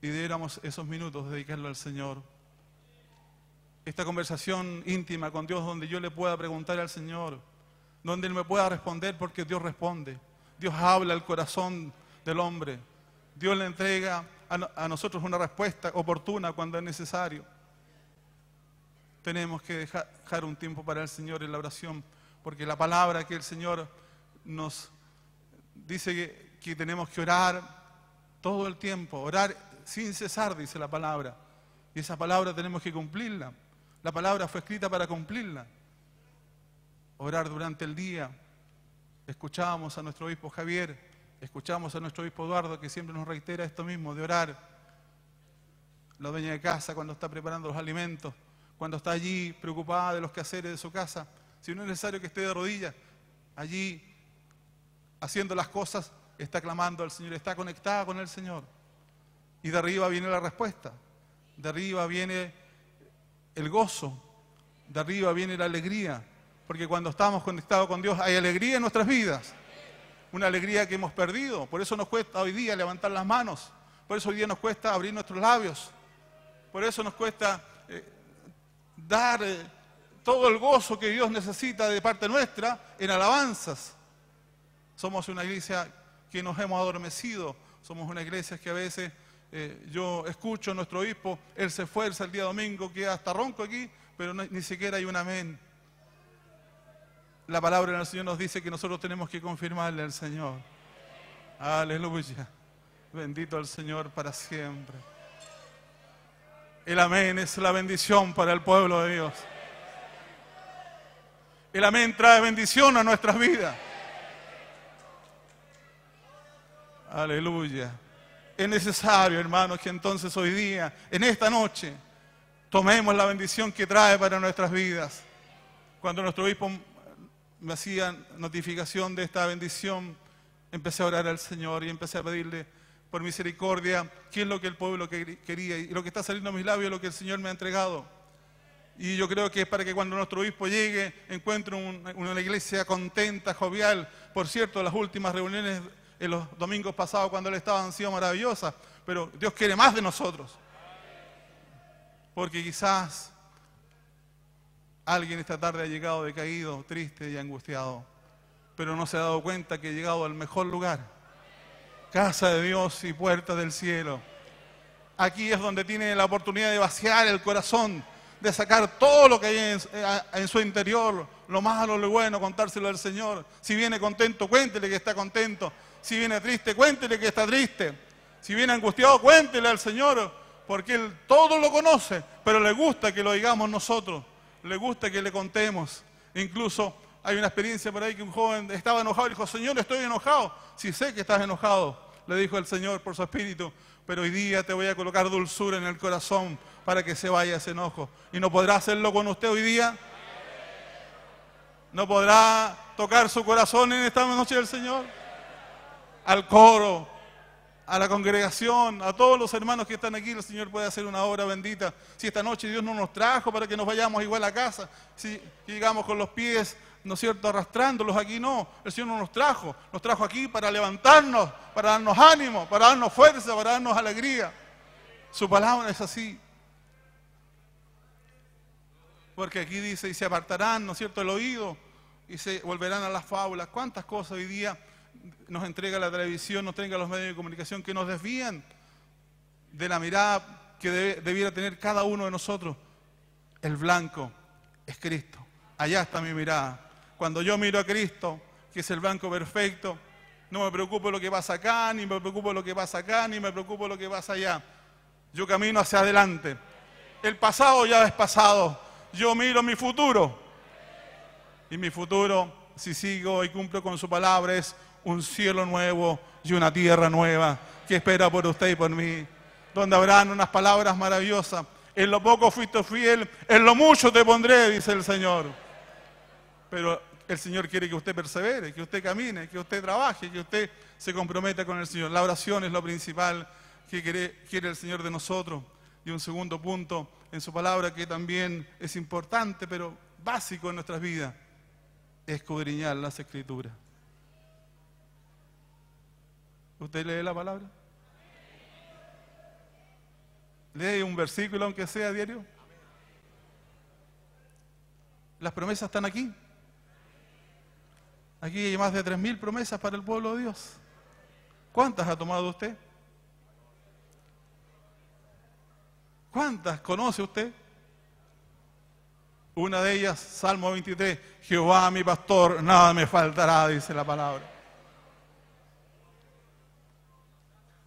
Y debiéramos esos minutos dedicarlo al Señor. Esta conversación íntima con Dios donde yo le pueda preguntar al Señor, donde Él me pueda responder porque Dios responde. Dios habla al corazón del hombre. Dios le entrega a, a nosotros una respuesta oportuna cuando es necesario tenemos que dejar un tiempo para el Señor en la oración, porque la palabra que el Señor nos dice que, que, tenemos que orar todo el tiempo, orar sin cesar, dice la palabra. Y esa palabra tenemos que cumplirla. La palabra fue escrita para cumplirla. Orar durante el día. Escuchábamos a nuestro obispo Javier, escuchamos a nuestro obispo Eduardo, que siempre nos reitera esto mismo, de orar. La dueña de casa cuando está preparando los alimentos, cuando está allí preocupada de los quehaceres de su casa, si no es necesario que esté de rodillas, allí haciendo las cosas, está clamando al Señor, está conectada con el Señor. Y de arriba viene la respuesta, de arriba viene el gozo, de arriba viene la alegría, porque cuando estamos conectados con Dios hay alegría en nuestras vidas, una alegría que hemos perdido, por eso nos cuesta hoy día levantar las manos, por eso hoy día nos cuesta abrir nuestros labios, por eso nos cuesta dar eh, todo el gozo que Dios necesita de parte nuestra en alabanzas. Somos una iglesia que nos hemos adormecido, somos una iglesia que a veces eh, yo escucho a nuestro obispo, él se esfuerza el día domingo, queda hasta ronco aquí, pero ni siquiera hay un amén. La palabra del Señor nos dice que nosotros tenemos que confirmarle al Señor. Aleluya. Bendito el Señor para siempre. El amén es la bendición para el pueblo de Dios. El amén trae bendición a nuestras vidas. Aleluya. Es necesario, hermanos, que entonces hoy día, en esta noche, tomemos la bendición que trae para nuestras vidas. Cuando nuestro obispo me hacía notificación de esta bendición, empecé a orar al Señor y empecé a pedirle por misericordia, qué es lo que el pueblo quería. Y lo que está saliendo a mis labios es lo que el Señor me ha entregado. Y yo creo que es para que cuando nuestro obispo llegue, encuentre una iglesia contenta, jovial. Por cierto, las últimas reuniones en los domingos pasados cuando él estaba han sido maravillosas, pero Dios quiere más de nosotros. Porque quizás alguien esta tarde ha llegado decaído, triste y angustiado, pero no se ha dado cuenta que ha llegado al mejor lugar casa de Dios y puerta del cielo. Aquí es donde tiene la oportunidad de vaciar el corazón, de sacar todo lo que hay en, en, su interior, lo malo, lo bueno, contárselo al Señor. Si viene contento, cuéntele que está contento. Si viene triste, cuéntele que está triste. Si viene angustiado, cuéntele al Señor, porque Él todo lo conoce, pero le gusta que lo digamos nosotros, le gusta que le contemos. Incluso hay una experiencia por ahí que un joven estaba enojado y dijo, Señor, estoy enojado. Si sé que estás enojado, le dijo el Señor por su espíritu, pero hoy día te voy a colocar dulzura en el corazón para que se vaya ese enojo. ¿Y no podrá hacerlo con usted hoy día? ¿No podrá tocar su corazón en esta noche del Señor? Al coro, a la congregación, a todos los hermanos que están aquí, el Señor puede hacer una obra bendita. Si esta noche Dios no nos trajo para que nos vayamos igual a casa, si llegamos con los pies, ¿no es cierto?, arrastrándolos aquí, no, el Señor no nos trajo, nos trajo aquí para levantarnos, para darnos ánimo, para darnos fuerza, para darnos alegría. Su palabra es así. Porque aquí dice, y se apartarán, ¿no es cierto?, el oído, y se volverán a las fábulas. ¿Cuántas cosas hoy día nos entrega la televisión, nos entrega los medios de comunicación que nos desvían de la mirada que debiera tener cada uno de nosotros? El blanco es Cristo. Allá está mi mirada. Cuando yo miro a Cristo, que es el blanco perfecto, no me preocupo lo que pasa acá, ni me preocupo lo que pasa acá, ni me preocupo lo que pasa allá. Yo camino hacia adelante. El pasado ya es pasado. Yo miro mi futuro. Y mi futuro, si sigo y cumplo con su palabra, es un cielo nuevo y una tierra nueva que espera por usted y por mí. Donde habrán unas palabras maravillosas. En lo poco fuiste fiel, en lo mucho te pondré, dice el Señor. Pero el Señor quiere que usted persevere, que usted camine, que usted trabaje, que usted se comprometa con el Señor. La oración es lo principal que quiere, el Señor de nosotros. Y un segundo punto en su palabra que también es importante, pero básico en nuestras vidas, escudriñar las escrituras. ¿Usted lee la palabra? ¿Lee un versículo aunque sea diario? Las promesas están aquí. Aquí hay más de 3.000 promesas para el pueblo de Dios. ¿Cuántas ha tomado usted? ¿Cuántas conoce usted? Una de ellas, Salmo 23, Jehová mi pastor, nada me faltará, dice la palabra.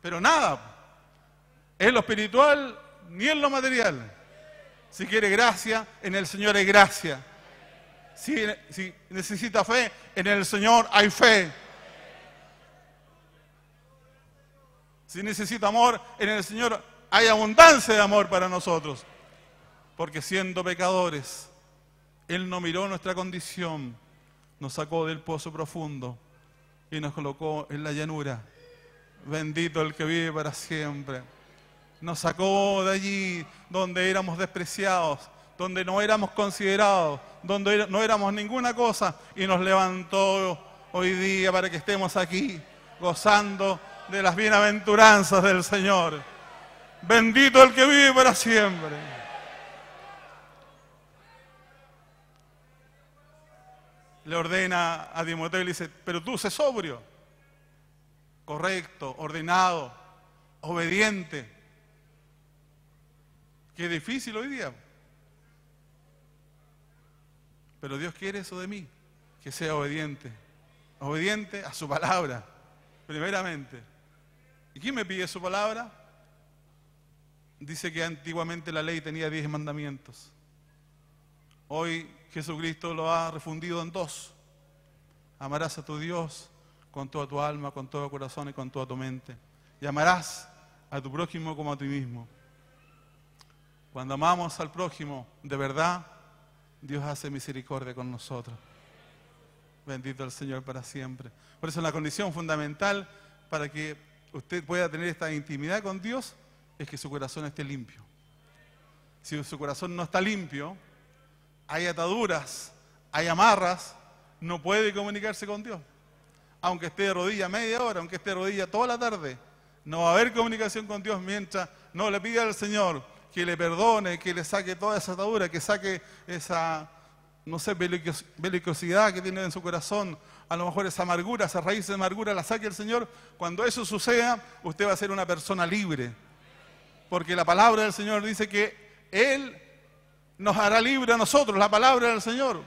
Pero nada, en lo espiritual ni en lo material. Si quiere gracia, en el Señor hay gracia. Si, si necesita fe, en el Señor hay fe. Si necesita amor, en el Señor hay abundancia de amor para nosotros. Porque siendo pecadores, Él no miró nuestra condición, nos sacó del pozo profundo y nos colocó en la llanura. Bendito el que vive para siempre. Nos sacó de allí donde éramos despreciados, donde no éramos considerados, donde no éramos ninguna cosa y nos levantó hoy día para que estemos aquí gozando de las bienaventuranzas del Señor. Bendito el que vive para siempre. Le ordena a Timoteo y le dice, pero tú sé sobrio, correcto, ordenado, obediente. Qué difícil hoy día. Pero Dios quiere eso de mí, que sea obediente. Obediente a su palabra, primeramente. ¿Y quién me pide su palabra? Dice que antiguamente la ley tenía diez mandamientos. Hoy Jesucristo lo ha refundido en dos. Amarás a tu Dios con toda tu alma, con todo corazón y con toda tu mente. Y amarás a tu prójimo como a ti mismo. Cuando amamos al prójimo de verdad, Dios hace misericordia con nosotros. Bendito el Señor para siempre. Por eso la condición fundamental para que usted pueda tener esta intimidad con Dios es que su corazón esté limpio. Si su corazón no está limpio, hay ataduras, hay amarras, no puede comunicarse con Dios. Aunque esté de rodilla media hora, aunque esté de rodilla toda la tarde, no va a haber comunicación con Dios mientras no le pida al Señor que le perdone, que le saque toda esa atadura, que saque esa, no sé, belicos- belicosidad que tiene en su corazón, a lo mejor esa amargura, esa raíz de amargura la saque el Señor. Cuando eso suceda, usted va a ser una persona libre. Porque la palabra del Señor dice que Él nos hará libre a nosotros, la palabra del Señor.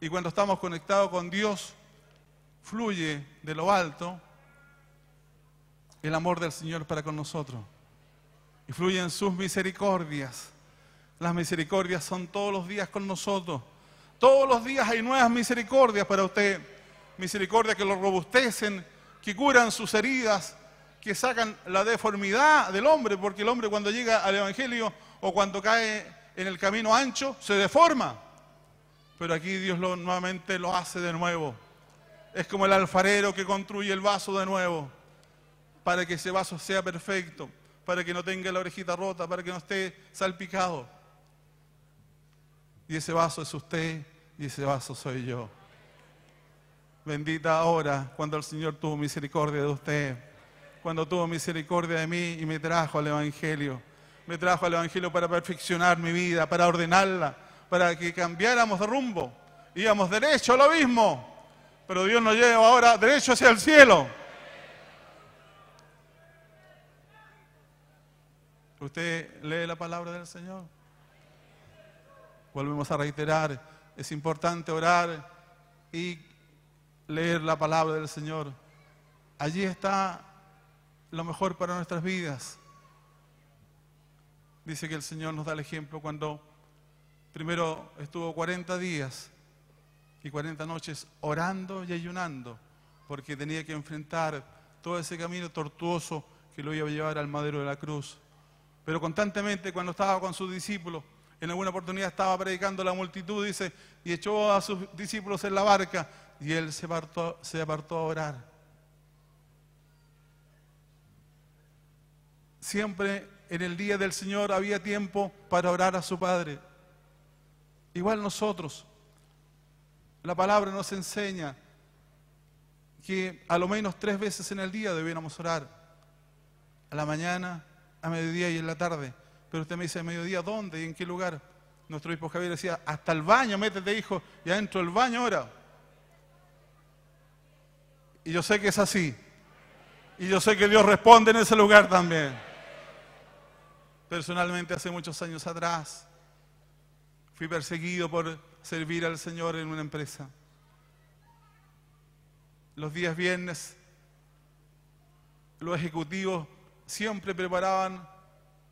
Y cuando estamos conectados con Dios, fluye de lo alto el amor del Señor para con nosotros. Y fluyen sus misericordias. Las misericordias son todos los días con nosotros. Todos los días hay nuevas misericordias para usted. Misericordias que lo robustecen, que curan sus heridas, que sacan la deformidad del hombre, porque el hombre cuando llega al Evangelio o cuando cae en el camino ancho, se deforma. Pero aquí Dios nuevamente lo hace de nuevo. Es como el alfarero que construye el vaso de nuevo, para que ese vaso sea perfecto, para que no tenga la orejita rota, para que no esté salpicado. Y ese vaso es usted y ese vaso soy yo. Bendita hora cuando el Señor tuvo misericordia de usted, cuando tuvo misericordia de mí y me trajo al Evangelio. Me trajo al Evangelio para perfeccionar mi vida, para ordenarla, para que cambiáramos de rumbo. Íbamos derecho al abismo, pero Dios nos lleva ahora derecho hacia el cielo. ¿Usted lee la palabra del Señor? Volvemos a reiterar, es importante orar y leer la palabra del Señor. Allí está lo mejor para nuestras vidas. Dice que el Señor nos da el ejemplo cuando primero estuvo 40 días y 40 noches orando y ayunando, porque tenía que enfrentar todo ese camino tortuoso que lo iba a llevar al madero de la cruz. Pero constantemente cuando estaba con sus discípulos, en alguna oportunidad estaba predicando a la multitud, dice, y echó a sus discípulos en la barca y él se apartó, se apartó a orar. Siempre en el día del Señor había tiempo para orar a su Padre. Igual nosotros, la palabra nos enseña que a lo menos tres veces en el día debiéramos orar. A la mañana, a mediodía y en la tarde. Pero usted me dice, ¿a mediodía dónde y en qué lugar? Nuestro hijo Javier decía, hasta el baño, métete hijo, y adentro del baño ora. Y yo sé que es así. Y yo sé que Dios responde en ese lugar también. Personalmente, hace muchos años atrás, fui perseguido por servir al Señor en una empresa. Los días viernes, los ejecutivos siempre preparaban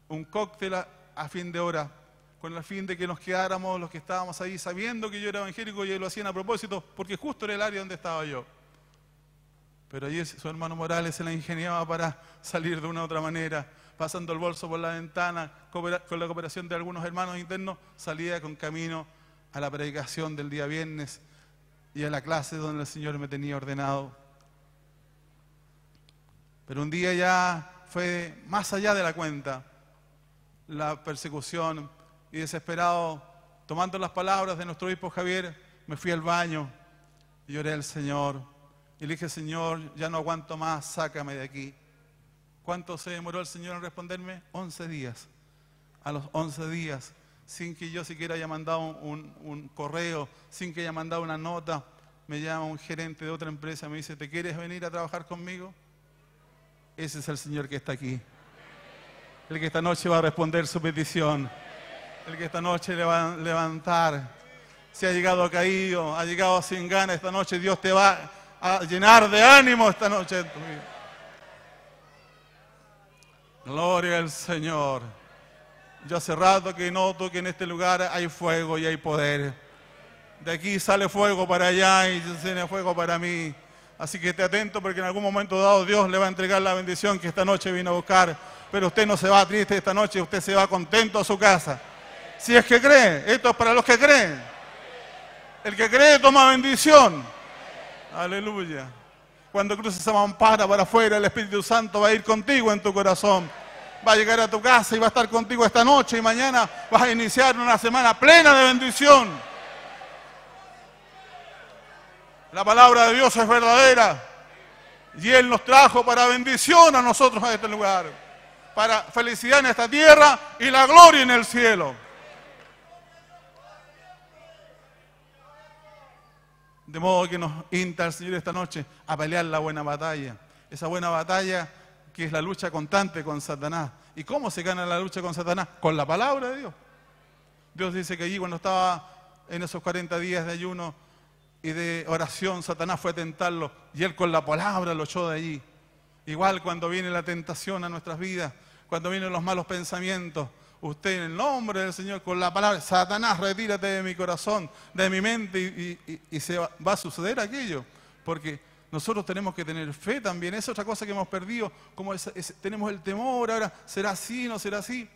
un cóctel a, fin de hora, con el fin de que nos quedáramos los que estábamos ahí sabiendo que yo era evangélico y lo hacían a propósito, porque justo era el área donde estaba yo. Pero allí su hermano Morales se la ingeniaba para salir de una u otra manera, pasando el bolso por la ventana, con la cooperación de algunos hermanos internos, salía con camino a la predicación del día viernes y a la clase donde el Señor me tenía ordenado. Pero un día ya fue más allá de la cuenta la persecución y desesperado, tomando las palabras de nuestro obispo Javier, me fui al baño y lloré al Señor. Y le dije, Señor, ya no aguanto más, sácame de aquí. ¿Cuánto se demoró el Señor en responderme? 11 días. A los 11 días, sin que yo siquiera haya mandado un, correo, sin que haya mandado una nota, me llama un gerente de otra empresa, me dice, ¿te quieres venir a trabajar conmigo? Ese es el Señor que está aquí. El que esta noche va a responder su petición. El que esta noche le va a levantar. Si ha llegado caído, ha llegado sin ganas esta noche, Dios te va a llenar de ánimo esta noche. Gloria al Señor. Yo hace rato que noto que en este lugar hay fuego y hay poder. De aquí sale fuego para allá y tiene fuego para mí. Así que esté atento porque en algún momento dado Dios le va a entregar la bendición que esta noche vino a buscar. Pero usted no se va triste esta noche, usted se va contento a su casa. Si es que cree, esto es para los que creen. El que cree toma bendición. Aleluya. Cuando cruces esa mampara para afuera, el Espíritu Santo va a ir contigo en tu corazón. Va a llegar a tu casa y va a estar contigo esta noche y mañana vas a iniciar una semana plena de bendición. La palabra de Dios es verdadera. Y Él nos trajo para bendición a nosotros a este lugar. Para felicidad en esta tierra y la gloria en el cielo. De modo que nos insta el Señor esta noche a pelear la buena batalla. Esa buena batalla que es la lucha constante con Satanás. ¿Y cómo se gana la lucha con Satanás? Con la palabra de Dios. Dios dice que allí cuando estaba en esos 40 días de ayuno, y de oración, Satanás fue a tentarlo y él con la palabra lo echó de allí. Igual cuando viene la tentación a nuestras vidas, cuando vienen los malos pensamientos, usted en el nombre del Señor con la palabra, Satanás, retírate de mi corazón, de mi mente y, se va, va a suceder aquello. Porque nosotros tenemos que tener fe también. Es otra cosa que hemos perdido, como tenemos el temor, ahora será así, no será así.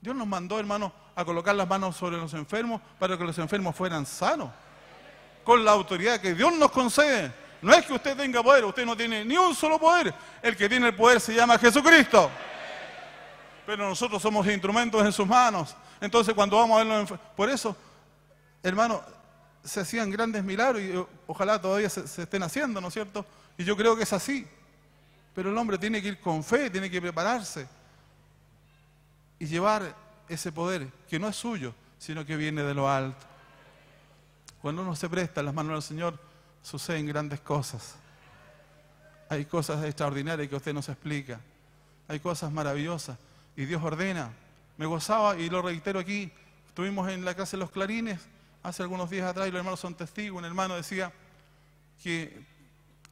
Dios nos mandó, hermano, a colocar las manos sobre los enfermos para que los enfermos fueran sanos. Con la autoridad que Dios nos concede. No es que usted tenga poder, usted no tiene ni un solo poder. El que tiene el poder se llama Jesucristo. Pero nosotros somos instrumentos en sus manos. Entonces cuando vamos a verlo, por eso, hermano, se hacían grandes milagros y eh, ojalá todavía se, estén haciendo, ¿no es cierto? Y yo creo que es así. Pero el hombre tiene que ir con fe, tiene que prepararse y llevar ese poder que no es suyo, sino que viene de lo alto. Cuando uno se presta las manos del Señor, suceden grandes cosas. Hay cosas extraordinarias que usted nos explica. Hay cosas maravillosas. Y Dios ordena. Me gozaba, y lo reitero aquí, estuvimos en la clase de los clarines hace algunos días atrás y los hermanos son testigos. Un hermano decía que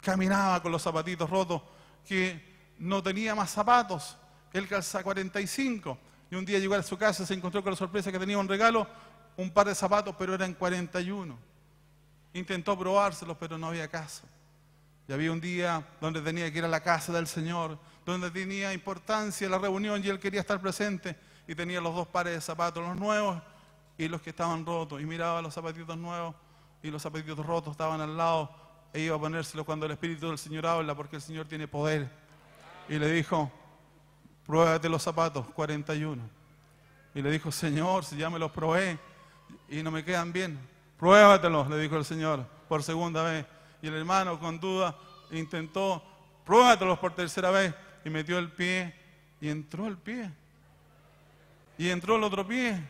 caminaba con los zapatitos rotos, que no tenía más zapatos. Él calza 45. Y un día llegó a su casa se encontró con la sorpresa que tenía un regalo, un par de zapatos, pero eran 41. Intentó probárselos, pero no había caso. Y había un día donde tenía que ir a la casa del Señor, donde tenía importancia la reunión y él quería estar presente. Y tenía los dos pares de zapatos, los nuevos y los que estaban rotos. Y miraba los zapatitos nuevos y los zapatitos rotos estaban al lado. E iba a ponérselos cuando el Espíritu del Señor habla, porque el Señor tiene poder. Y le dijo, pruébate los zapatos, 41. Y le dijo, Señor, si ya me los probé y no me quedan bien, pruébatelos, le dijo el Señor por segunda vez. Y el hermano con duda intentó, pruébatelos por tercera vez y metió el pie y entró el pie. Y entró el otro pie.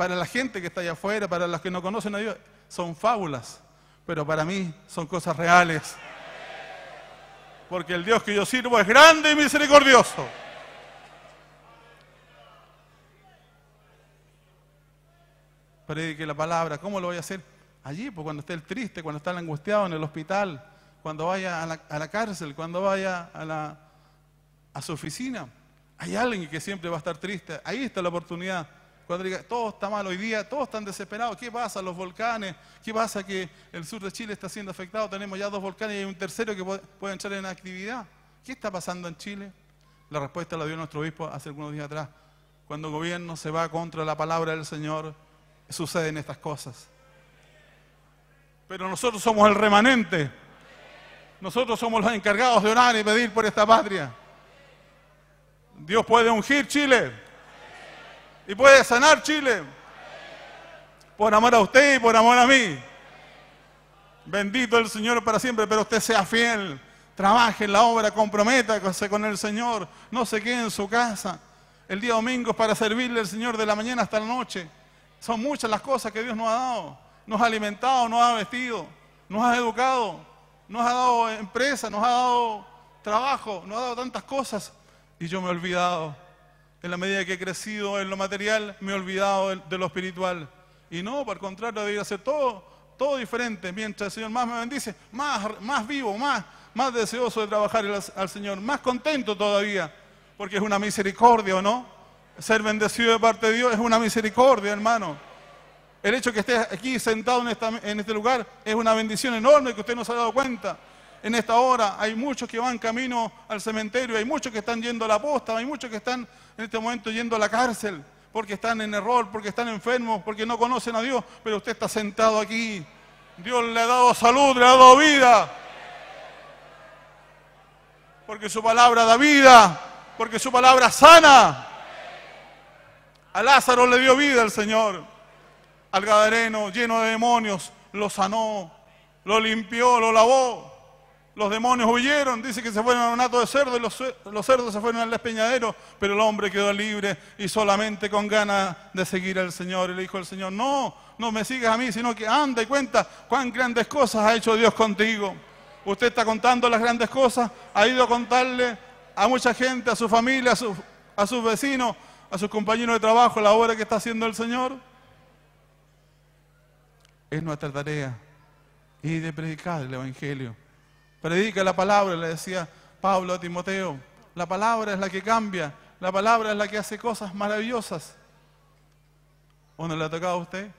Para la gente que está allá afuera, para los que no conocen a Dios, son fábulas, pero para mí son cosas reales. Porque el Dios que yo sirvo es grande y misericordioso. Predique la palabra. ¿Cómo lo voy a hacer? Allí, pues cuando esté el triste, cuando está el angustiado en el hospital, cuando vaya a la, cárcel, cuando vaya a, la, a su oficina. Hay alguien que siempre va a estar triste. Ahí está la oportunidad. Cuando diga, todo está mal hoy día, todos están desesperados. ¿Qué pasa? Los volcanes. ¿Qué pasa? Que el sur de Chile está siendo afectado. Tenemos ya dos volcanes y hay un tercero que puede, entrar en actividad. ¿Qué está pasando en Chile? La respuesta la dio nuestro obispo hace algunos días atrás. Cuando el gobierno se va contra la palabra del Señor, suceden estas cosas. Pero nosotros somos el remanente. Nosotros somos los encargados de orar y pedir por esta patria. Dios puede ungir Chile y puede sanar Chile por amor a usted y por amor a mí. Bendito el Señor para siempre, pero usted sea fiel, trabaje en la obra, comprométase con el Señor, no se quede en su casa. El día domingo es para servirle al Señor de la mañana hasta la noche. Son muchas las cosas que Dios nos ha dado. Nos ha alimentado, nos ha vestido, nos ha educado, nos ha dado empresa, nos ha dado trabajo, nos ha dado tantas cosas. Y yo me he olvidado. En la medida que he crecido en lo material, me he olvidado de, lo espiritual. Y no, por el contrario, debería ser todo, todo diferente. Mientras el Señor más me bendice, más, más vivo, más, más deseoso de trabajar al, Señor, más contento todavía, porque es una misericordia, ¿o no? Ser bendecido de parte de Dios es una misericordia, hermano. El hecho de que esté aquí sentado en, en este lugar es una bendición enorme que usted no se ha dado cuenta. En esta hora hay muchos que van camino al cementerio, hay muchos que están yendo a la posta, hay muchos que están en este momento yendo a la cárcel porque están en error, porque están enfermos, porque no conocen a Dios, pero usted está sentado aquí. Dios le ha dado salud, le ha dado vida. Porque su palabra da vida, porque su palabra sana. A Lázaro le dio vida el Señor. Al Gadareno, lleno de demonios, lo sanó, lo limpió, lo lavó. Los demonios huyeron, dice que se fueron a un hato de cerdo y los, ce- los cerdos se fueron al despeñadero, pero el hombre quedó libre y solamente con ganas de seguir al Señor. Y le dijo el Señor, no, no me sigas a mí, sino que anda y cuenta cuán grandes cosas ha hecho Dios contigo. Usted está contando las grandes cosas, ha ido a contarle a mucha gente, a su familia, a, su- a sus vecinos, a sus compañeros de trabajo, la obra que está haciendo el Señor. Es nuestra tarea. Y de predicar el Evangelio. Predica la palabra, le decía Pablo a Timoteo. La palabra es la que cambia. La palabra es la que hace cosas maravillosas. ¿O no le ha tocado a usted?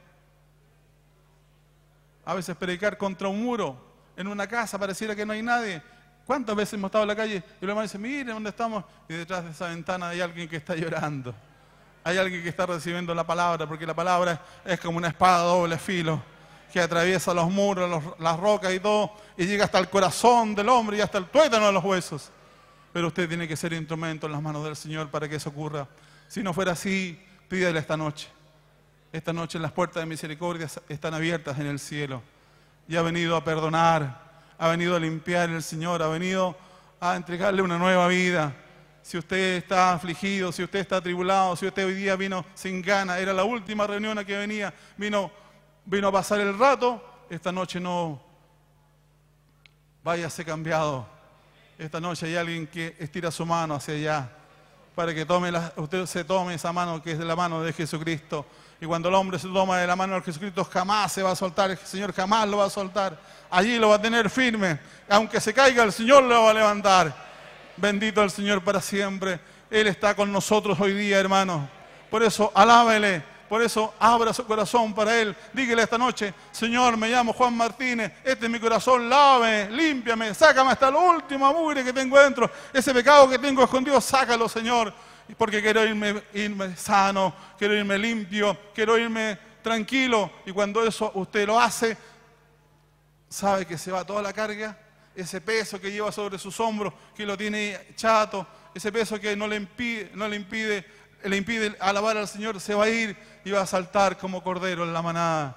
A veces predicar contra un muro, en una casa, pareciera que no hay nadie. ¿Cuántas veces hemos estado en la calle y los hermanos dicen, mire dónde estamos? Y detrás de esa ventana hay alguien que está llorando. Hay alguien que está recibiendo la palabra, porque la palabra es como una espada doble filo que atraviesa los muros, las rocas y todo, y llega hasta el corazón del hombre y hasta el tuétano de los huesos. Pero usted tiene que ser instrumento en las manos del Señor para que eso ocurra. Si no fuera así, pídele esta noche. Esta noche las puertas de misericordia están abiertas en el cielo. Y ha venido a perdonar, ha venido a limpiar el Señor, ha venido a entregarle una nueva vida. Si usted está afligido, si usted está atribulado, si usted hoy día vino sin gana, era la última reunión a que venía, vino, vino a pasar el rato, esta noche no váyase cambiado. Esta noche hay alguien que estira su mano hacia allá para que tome la- usted se tome esa mano que es de la mano de Jesucristo. Y cuando el hombre se toma de la mano de Jesucristo, jamás se va a soltar, el Señor jamás lo va a soltar. Allí lo va a tener firme. Aunque se caiga, el Señor lo va a levantar. Bendito el Señor para siempre. Él está con nosotros hoy día, hermano. Por eso, alábele. Por eso, abra su corazón para Él. Dígale esta noche, Señor, me llamo Juan Martínez. Este es mi corazón. Lave, límpiame, sácame hasta la última mugre que tengo dentro. Ese pecado que tengo escondido, sácalo, Señor. Porque quiero irme, irme sano, quiero irme limpio, quiero irme tranquilo. Y cuando eso usted lo hace, sabe que se va toda la carga, ese peso que lleva sobre sus hombros, que lo tiene chato, ese peso que no le impide, no le impide, le impide alabar al Señor, se va a ir y va a saltar como cordero en la manada.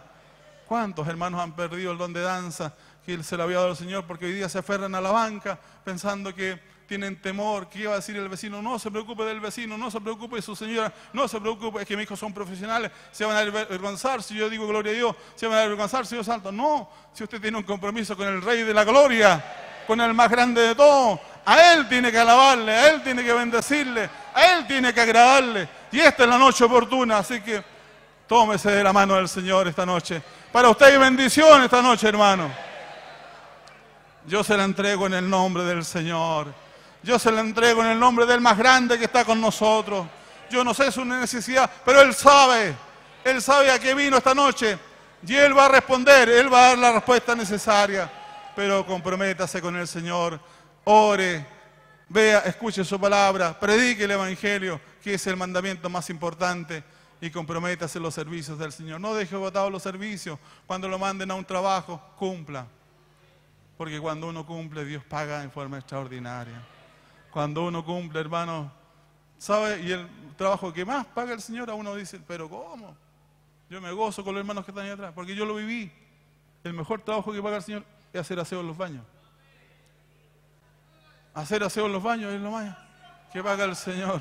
¿Cuántos hermanos han perdido el don de danza que se lo había dado el Señor porque hoy día se aferran a la banca pensando que tienen temor, que iba a decir el vecino, no se preocupe del vecino, no se preocupe de su señora, no se preocupe, es que mis hijos son profesionales, se van a avergonzar si yo digo gloria a Dios, se van a avergonzar si yo salto. No, si usted tiene un compromiso con el Rey de la Gloria, con el más grande de todos, a Él tiene que alabarle, a Él tiene que bendecirle, a Él tiene que agradarle. Y esta es la noche oportuna, así que tómese de la mano del Señor esta noche. Para usted bendición esta noche, hermano. Yo se la entrego en el nombre del Señor. Yo se la entrego en el nombre del más grande que está con nosotros. Yo no sé su necesidad, pero Él sabe. Él sabe a qué vino esta noche. Y Él va a responder, Él va a dar la respuesta necesaria. Pero comprométase con el Señor. Ore, vea, escuche su palabra, predique el Evangelio, que es el mandamiento más importante. Y comprométase los servicios del Señor. No deje botados los servicios. Cuando lo manden a un trabajo, cumpla. Porque cuando uno cumple, Dios paga en forma extraordinaria. Cuando uno cumple, hermano, ¿sabe? Y el trabajo que más paga el Señor, a uno dice, pero ¿cómo? Yo me gozo con los hermanos que están ahí atrás, porque yo lo viví. El mejor trabajo que paga el Señor es hacer aseo en los baños. Hacer aseo en los baños es lo más que paga el Señor.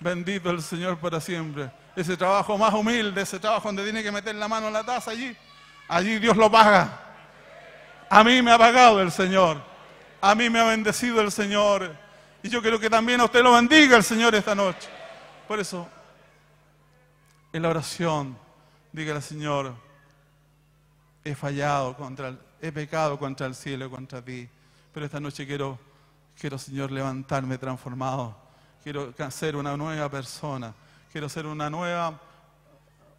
Bendito el Señor para siempre. Ese trabajo más humilde, ese trabajo donde tiene que meter la mano en la taza allí, allí Dios lo paga. A mí me ha pagado el Señor. A mí me ha bendecido el Señor. Y yo quiero que también a usted lo bendiga el Señor esta noche. Por eso, en la oración, dígale al Señor, he fallado contra el, he pecado contra el cielo contra ti. Pero esta noche quiero, quiero, Señor, levantarme transformado. Quiero ser una nueva persona. Quiero ser una nueva,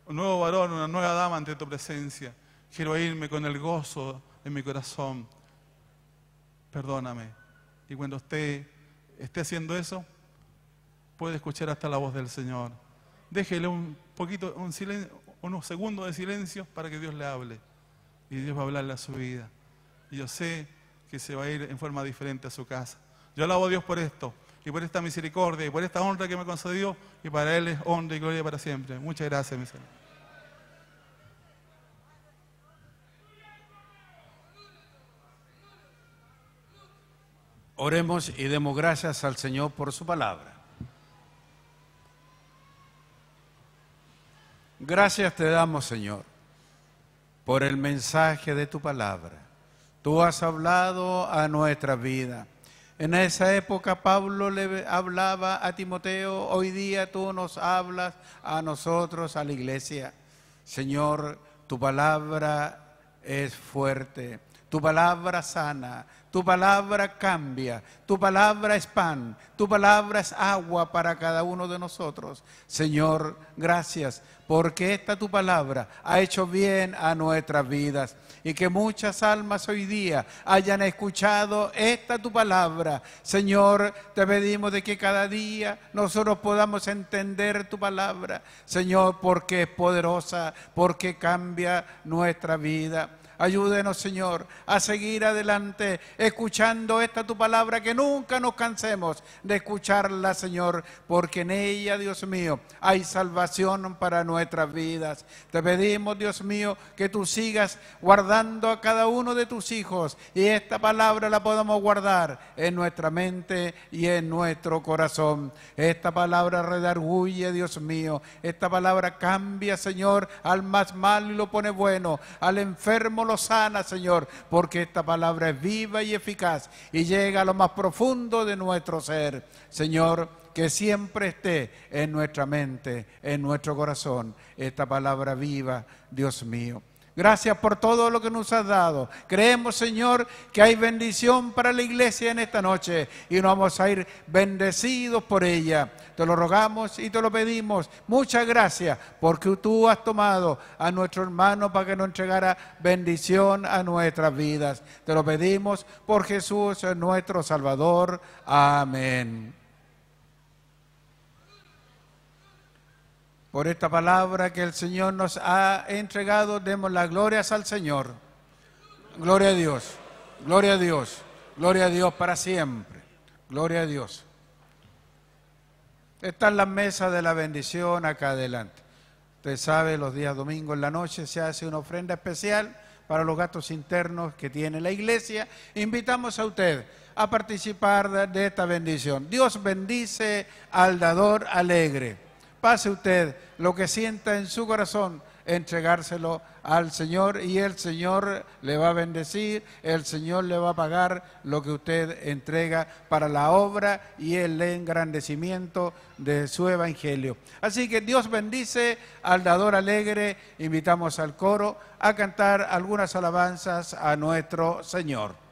un nuevo varón, una nueva dama ante tu presencia. Quiero irme con el gozo en mi corazón. Perdóname. Y cuando usted esté haciendo eso, puede escuchar hasta la voz del Señor. Déjele un poquito, un silencio, unos segundos de silencio para que Dios le hable. Y Dios va a hablarle a su vida. Y yo sé que se va a ir en forma diferente a su casa. Yo alabo a Dios por esto, y por esta misericordia, y por esta honra que me concedió, y para Él es honra y gloria para siempre. Muchas gracias, mi Señor. Oremos y demos gracias al Señor por su palabra. Gracias te damos, Señor, por el mensaje de tu palabra. Tú has hablado a nuestra vida. En esa época Pablo le hablaba a Timoteo, hoy día tú nos hablas a nosotros, a la iglesia. Señor, Tu palabra es fuerte, tu palabra sana, tu palabra cambia, tu palabra es pan, tu palabra es agua para cada uno de nosotros. Señor, gracias porque esta tu palabra ha hecho bien a nuestras vidas y que muchas almas hoy día hayan escuchado esta tu palabra. Señor, te pedimos de que cada día nosotros podamos entender tu palabra, Señor, porque es poderosa, porque cambia nuestra vida. Ayúdenos, Señor, a seguir adelante escuchando esta tu palabra, que nunca nos cansemos de escucharla, Señor, porque en ella, Dios mío, hay salvación para nuestras vidas. Te pedimos, Dios mío, que tú sigas guardando a cada uno de tus hijos y esta palabra la podamos guardar en nuestra mente y en nuestro corazón. Esta palabra redarguye, Dios mío. Esta palabra cambia, Señor, al más malo y lo pone bueno, al enfermo sana, Señor, porque esta palabra es viva y eficaz y llega a lo más profundo de nuestro ser. Señor, que siempre esté en nuestra mente, en nuestro corazón, esta palabra viva, Dios mío. Gracias por todo lo que nos has dado. Creemos, Señor, que hay bendición para la iglesia en esta noche y nos vamos a ir bendecidos por ella. Te lo rogamos y te lo pedimos. Muchas gracias porque tú has tomado a nuestro hermano para que nos entregara bendición a nuestras vidas. Te lo pedimos por Jesús, nuestro Salvador. Amén. Por esta palabra que el Señor nos ha entregado, demos las glorias al Señor. Gloria a Dios, gloria a Dios, gloria a Dios para siempre. Gloria a Dios. Están las mesas de la bendición acá adelante. Usted sabe, los días domingos en la noche se hace una ofrenda especial para los gastos internos que tiene la iglesia. Invitamos a usted a participar de, esta bendición. Dios bendice al dador alegre pase usted lo que sienta en su corazón, entregárselo al Señor y el Señor le va a bendecir, el Señor le va a pagar lo que usted entrega para la obra y el engrandecimiento de su evangelio. Así que Dios bendice al dador alegre, invitamos al coro a cantar algunas alabanzas a nuestro Señor.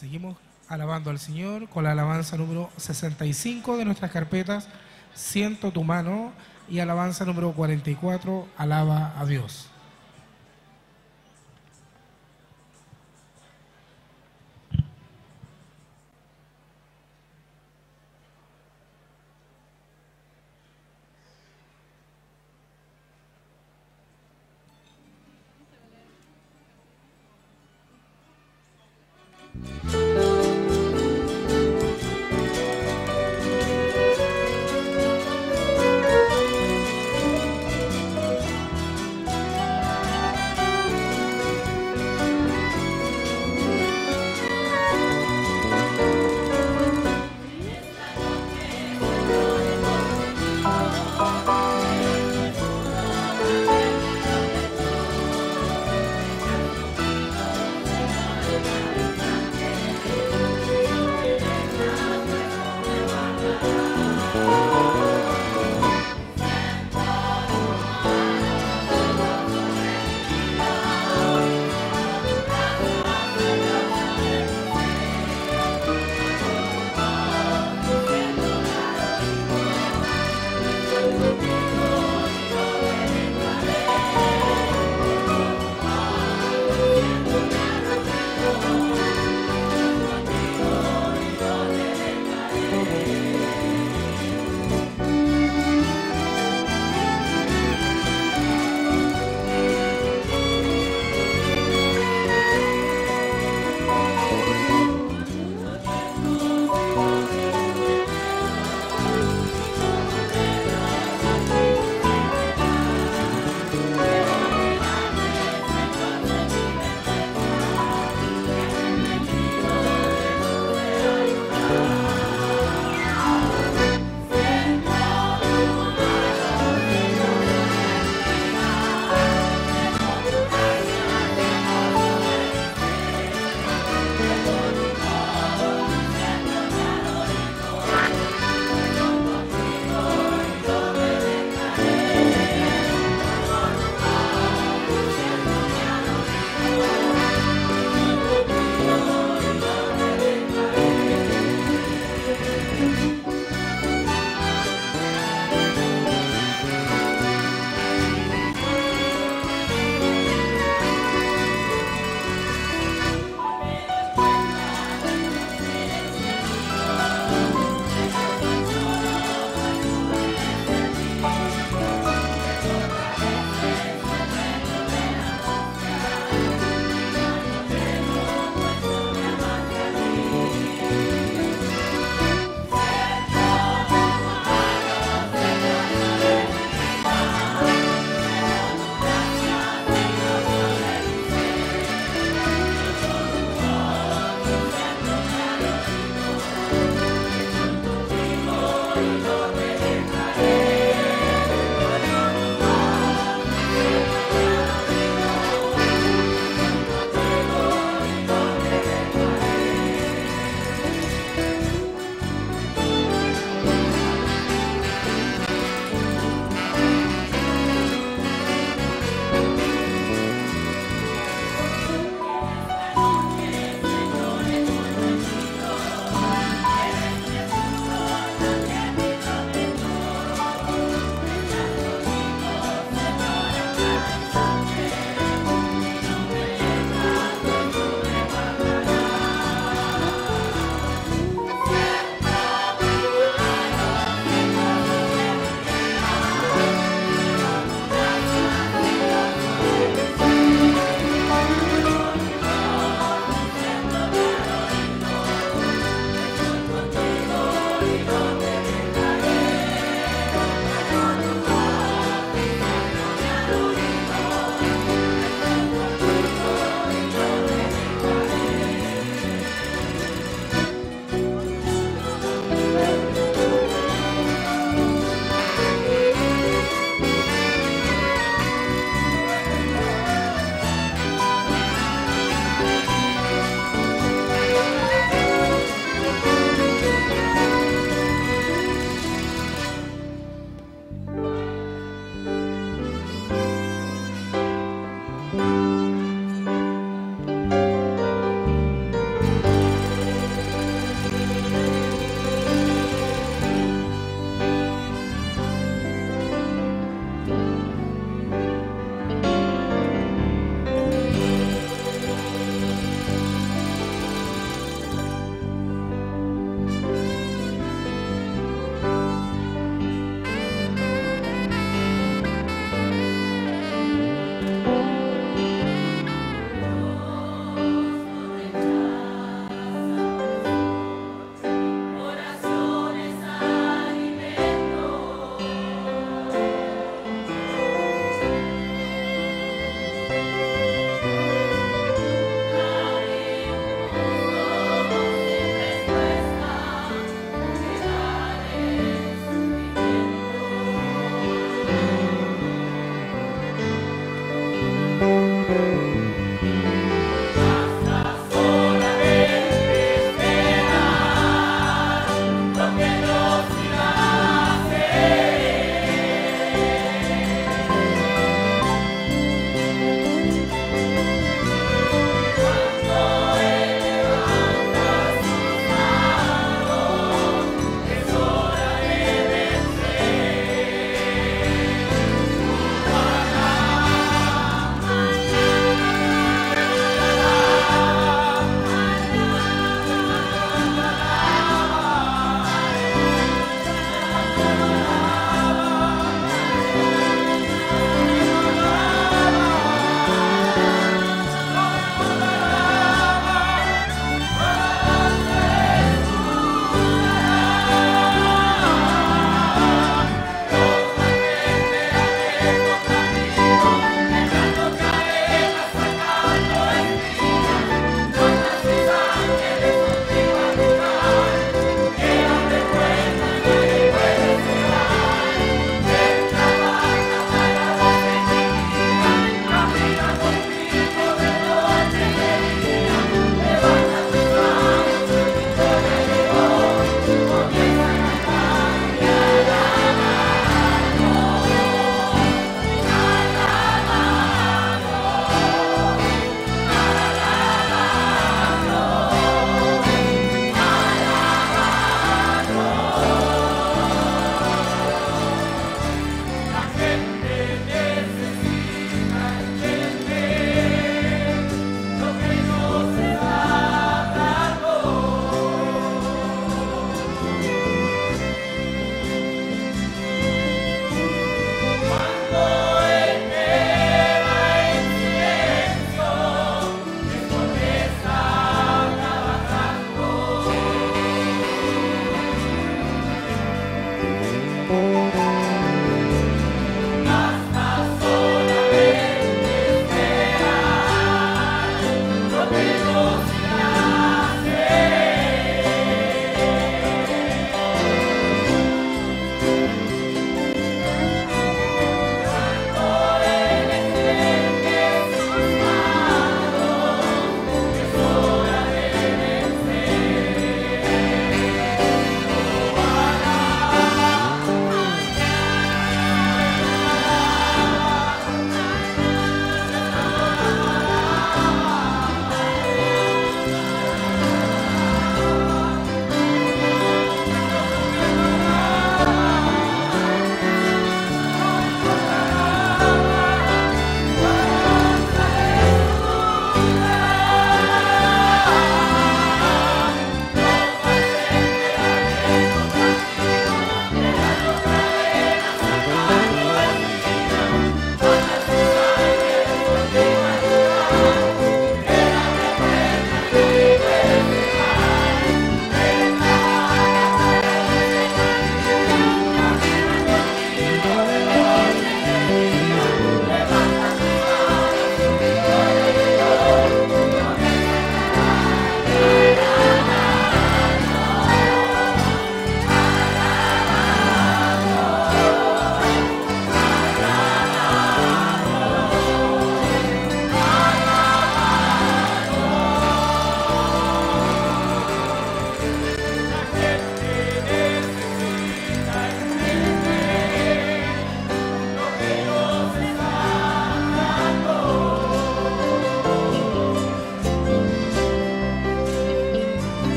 Seguimos alabando al Señor con la alabanza número 65 de nuestras carpetas, Siento tu mano, y alabanza número 44, Alaba a Dios.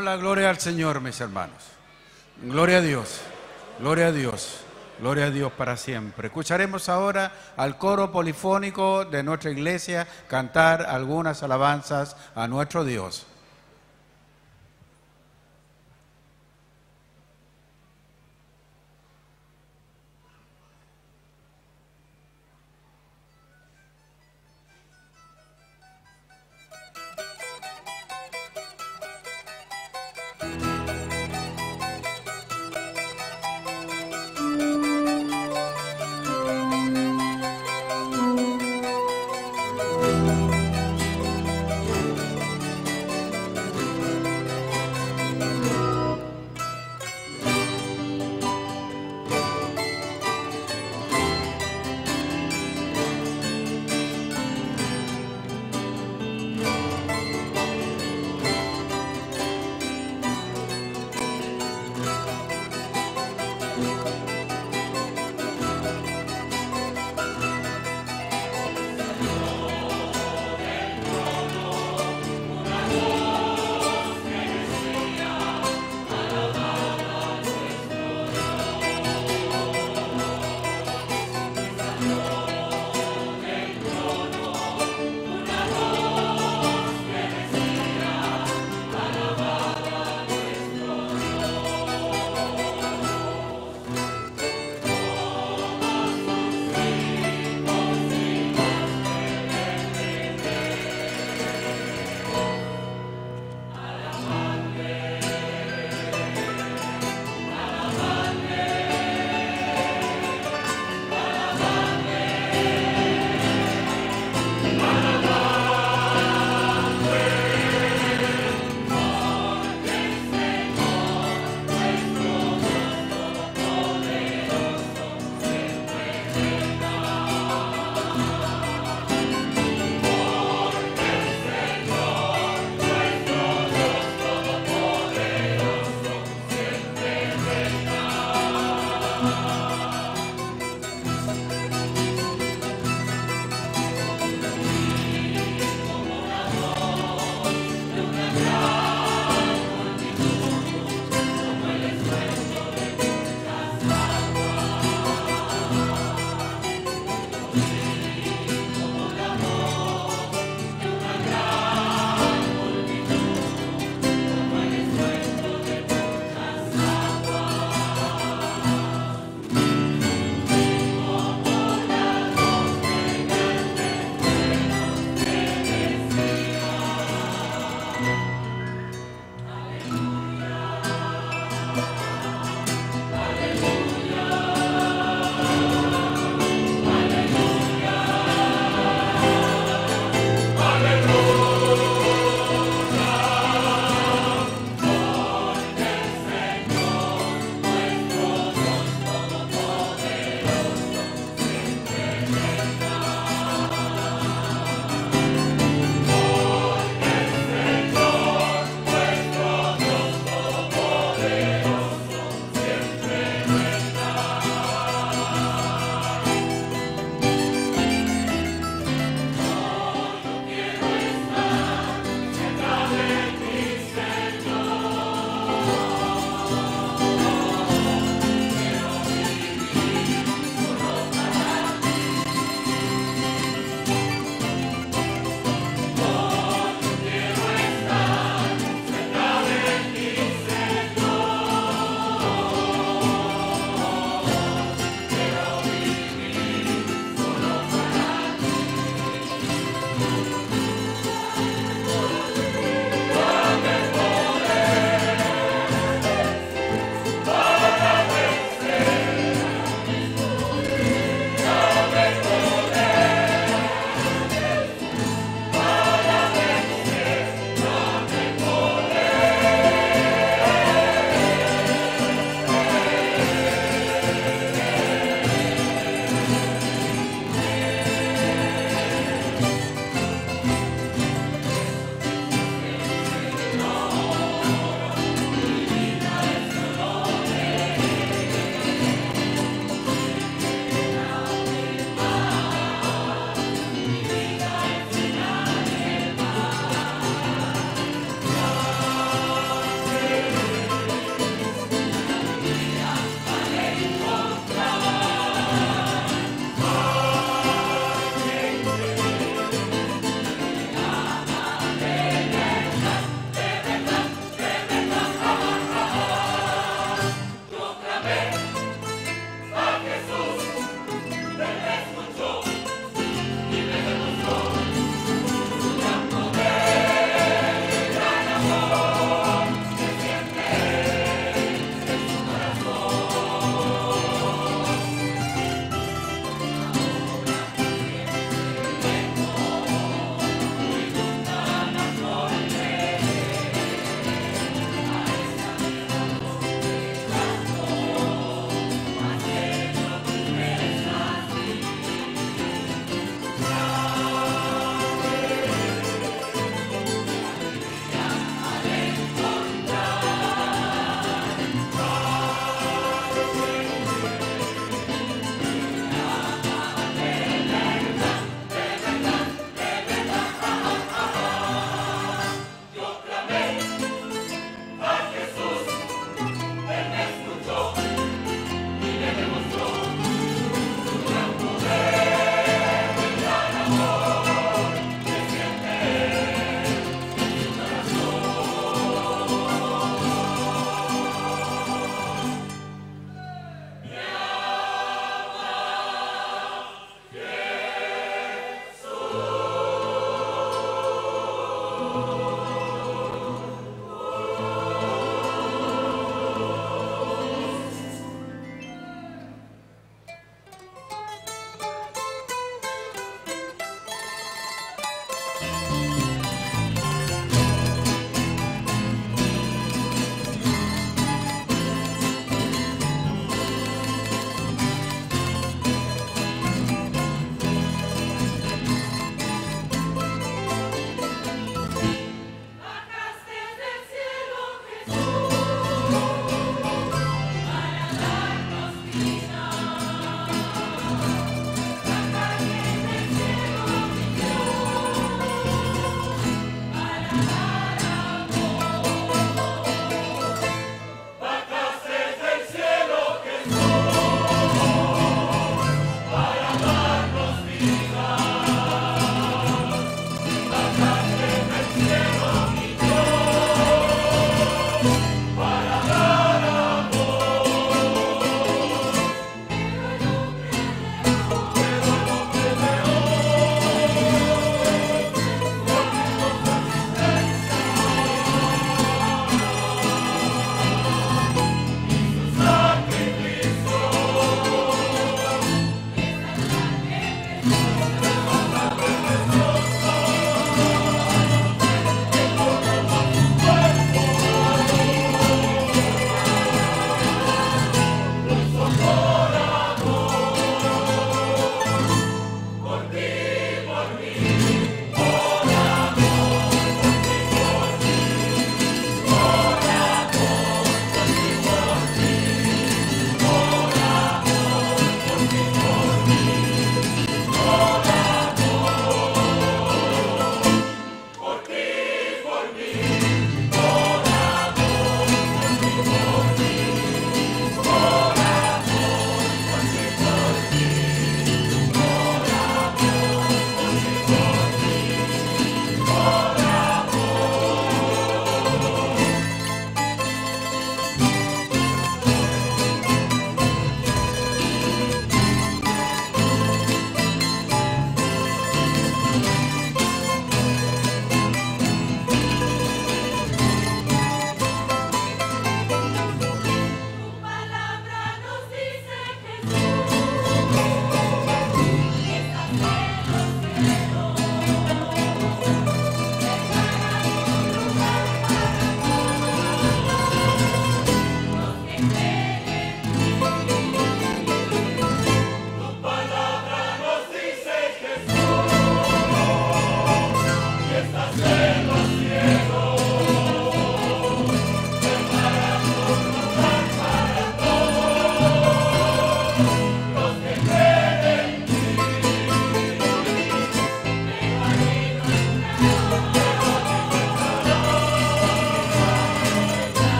La gloria al Señor, mis hermanos. Gloria a Dios. Gloria a Dios. Gloria a Dios para siempre. Escucharemos ahora al coro polifónico de nuestra iglesia cantar algunas alabanzas a nuestro Dios.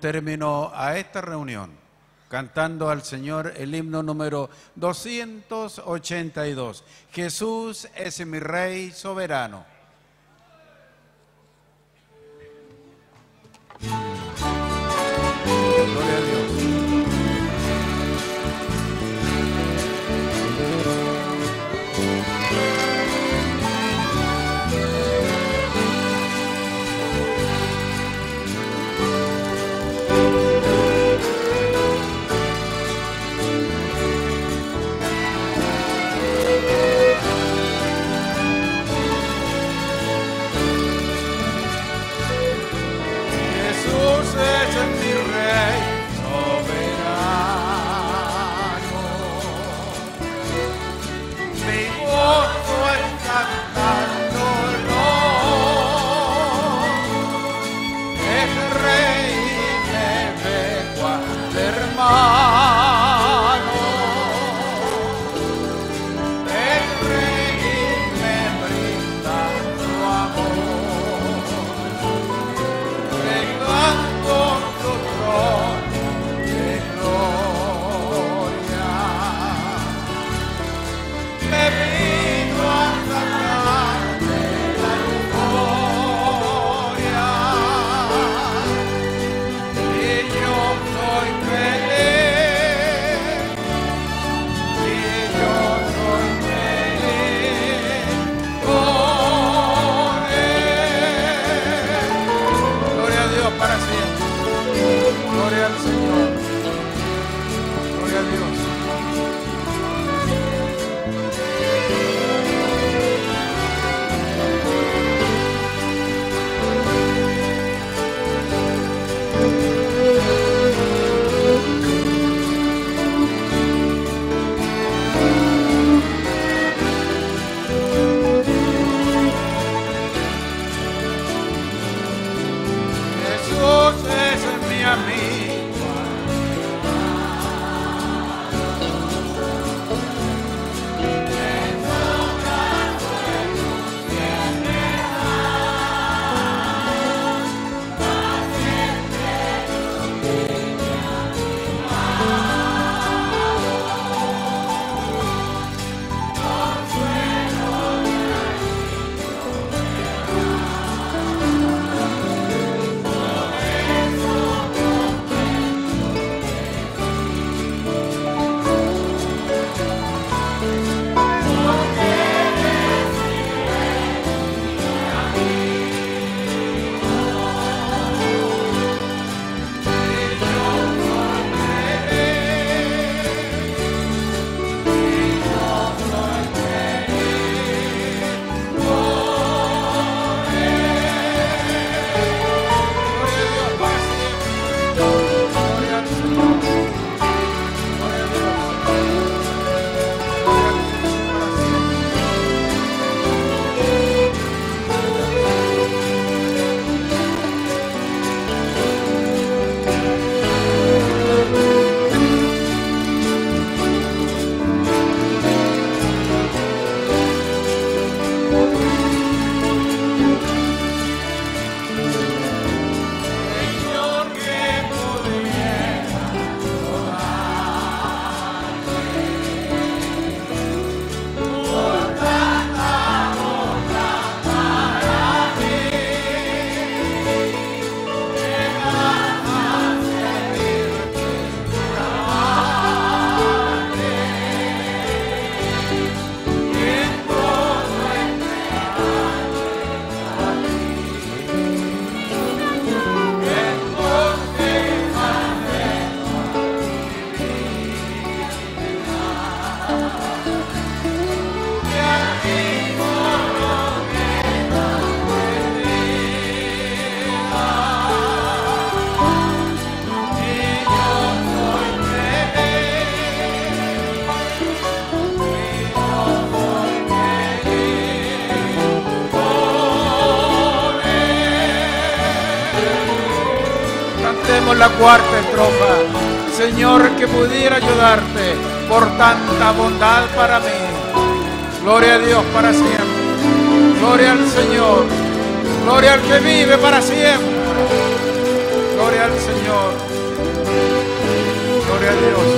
daremos término a esta reunión cantando al Señor el himno número 282. Jesús es mi Rey soberano. Cuarta estrofa. Señor, que pudiera ayudarte por tanta bondad para mí. Gloria a Dios para siempre. Gloria al Señor. Gloria al que vive para siempre. Gloria al Señor. Gloria a Dios.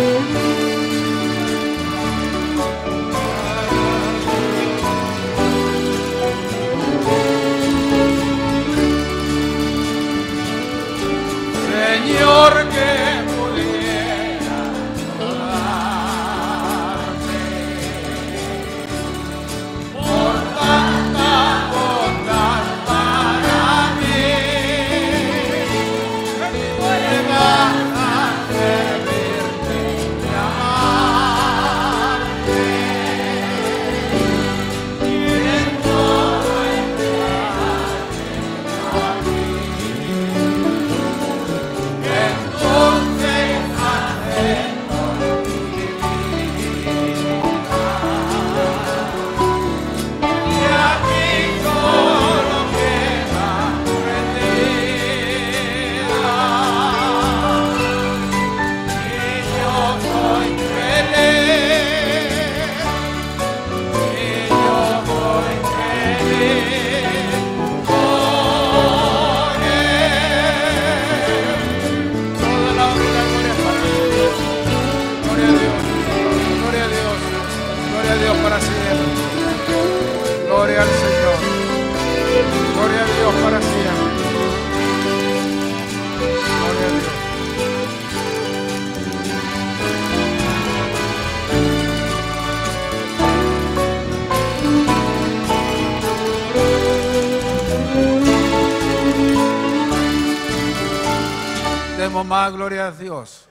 Más gloria a Dios.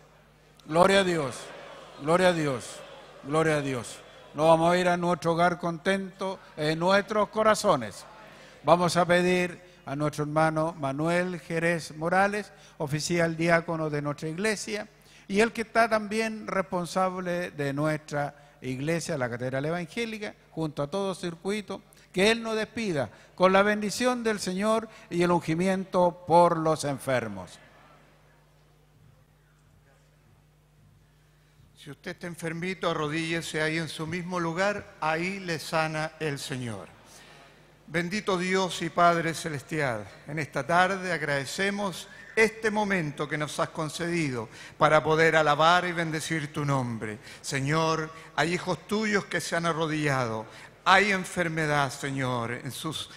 Gloria a Dios. Gloria a Dios. Gloria a Dios. Nos vamos a ir a nuestro hogar contento en nuestros corazones. Vamos a pedir a nuestro hermano Manuel Jerez Morales, oficial diácono de nuestra iglesia, y el que está también responsable de nuestra iglesia, la Catedral Evangélica, junto a todo circuito, que Él nos despida con la bendición del Señor y el ungimiento por los enfermos. Si usted está enfermito, arrodíllese ahí en su mismo lugar, ahí le sana el Señor. Bendito Dios y Padre Celestial, en esta tarde agradecemos este momento que nos has concedido para poder alabar y bendecir tu nombre. Señor, hay hijos tuyos que se han arrodillado, hay enfermedad, Señor, en sus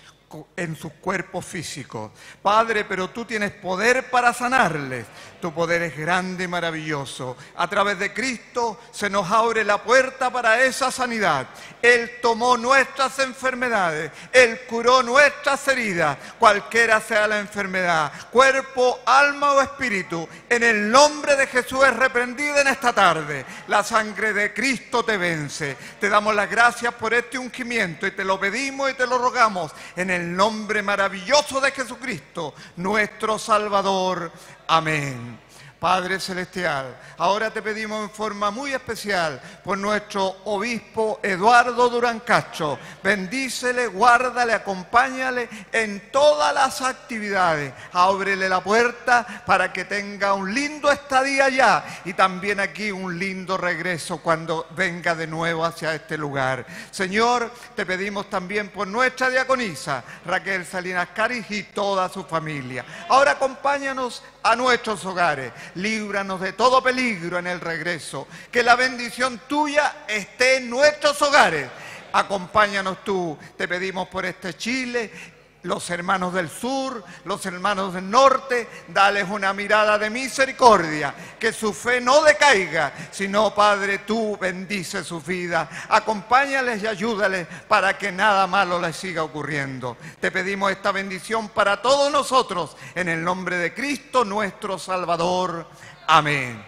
en sus cuerpos físicos. Padre, pero tú tienes poder para sanarles. Tu poder es grande y maravilloso. A través de Cristo se nos abre la puerta para esa sanidad. Él tomó nuestras enfermedades. Él curó nuestras heridas, cualquiera sea la enfermedad, cuerpo, alma o espíritu. En el nombre de Jesús es reprendida en esta tarde. La sangre de Cristo te vence. Te damos las gracias por este ungimiento y te lo pedimos y te lo rogamos en el nombre maravilloso de Jesucristo, nuestro Salvador. Amén. Padre Celestial, ahora te pedimos en forma muy especial por nuestro obispo Eduardo Durán Cacho. Bendícele, guárdale, acompáñale en todas las actividades. Ábrele la puerta para que tenga un lindo estadía allá y también aquí un lindo regreso cuando venga de nuevo hacia este lugar. Señor, te pedimos también por nuestra diaconisa Raquel Salinas Caris y toda su familia. Ahora acompáñanos a nuestros hogares. Líbranos de todo peligro en el regreso. Que la bendición tuya esté en nuestros hogares. Acompáñanos tú. Te pedimos por este Chile los hermanos del sur, los hermanos del norte, dales una mirada de misericordia, que su fe no decaiga, sino, Padre, tú bendice su vida, acompáñales y ayúdales para que nada malo les siga ocurriendo. Te pedimos esta bendición para todos nosotros, en el nombre de Cristo nuestro Salvador. Amén.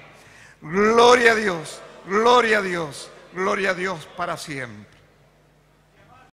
Gloria a Dios, gloria a Dios, gloria a Dios para siempre.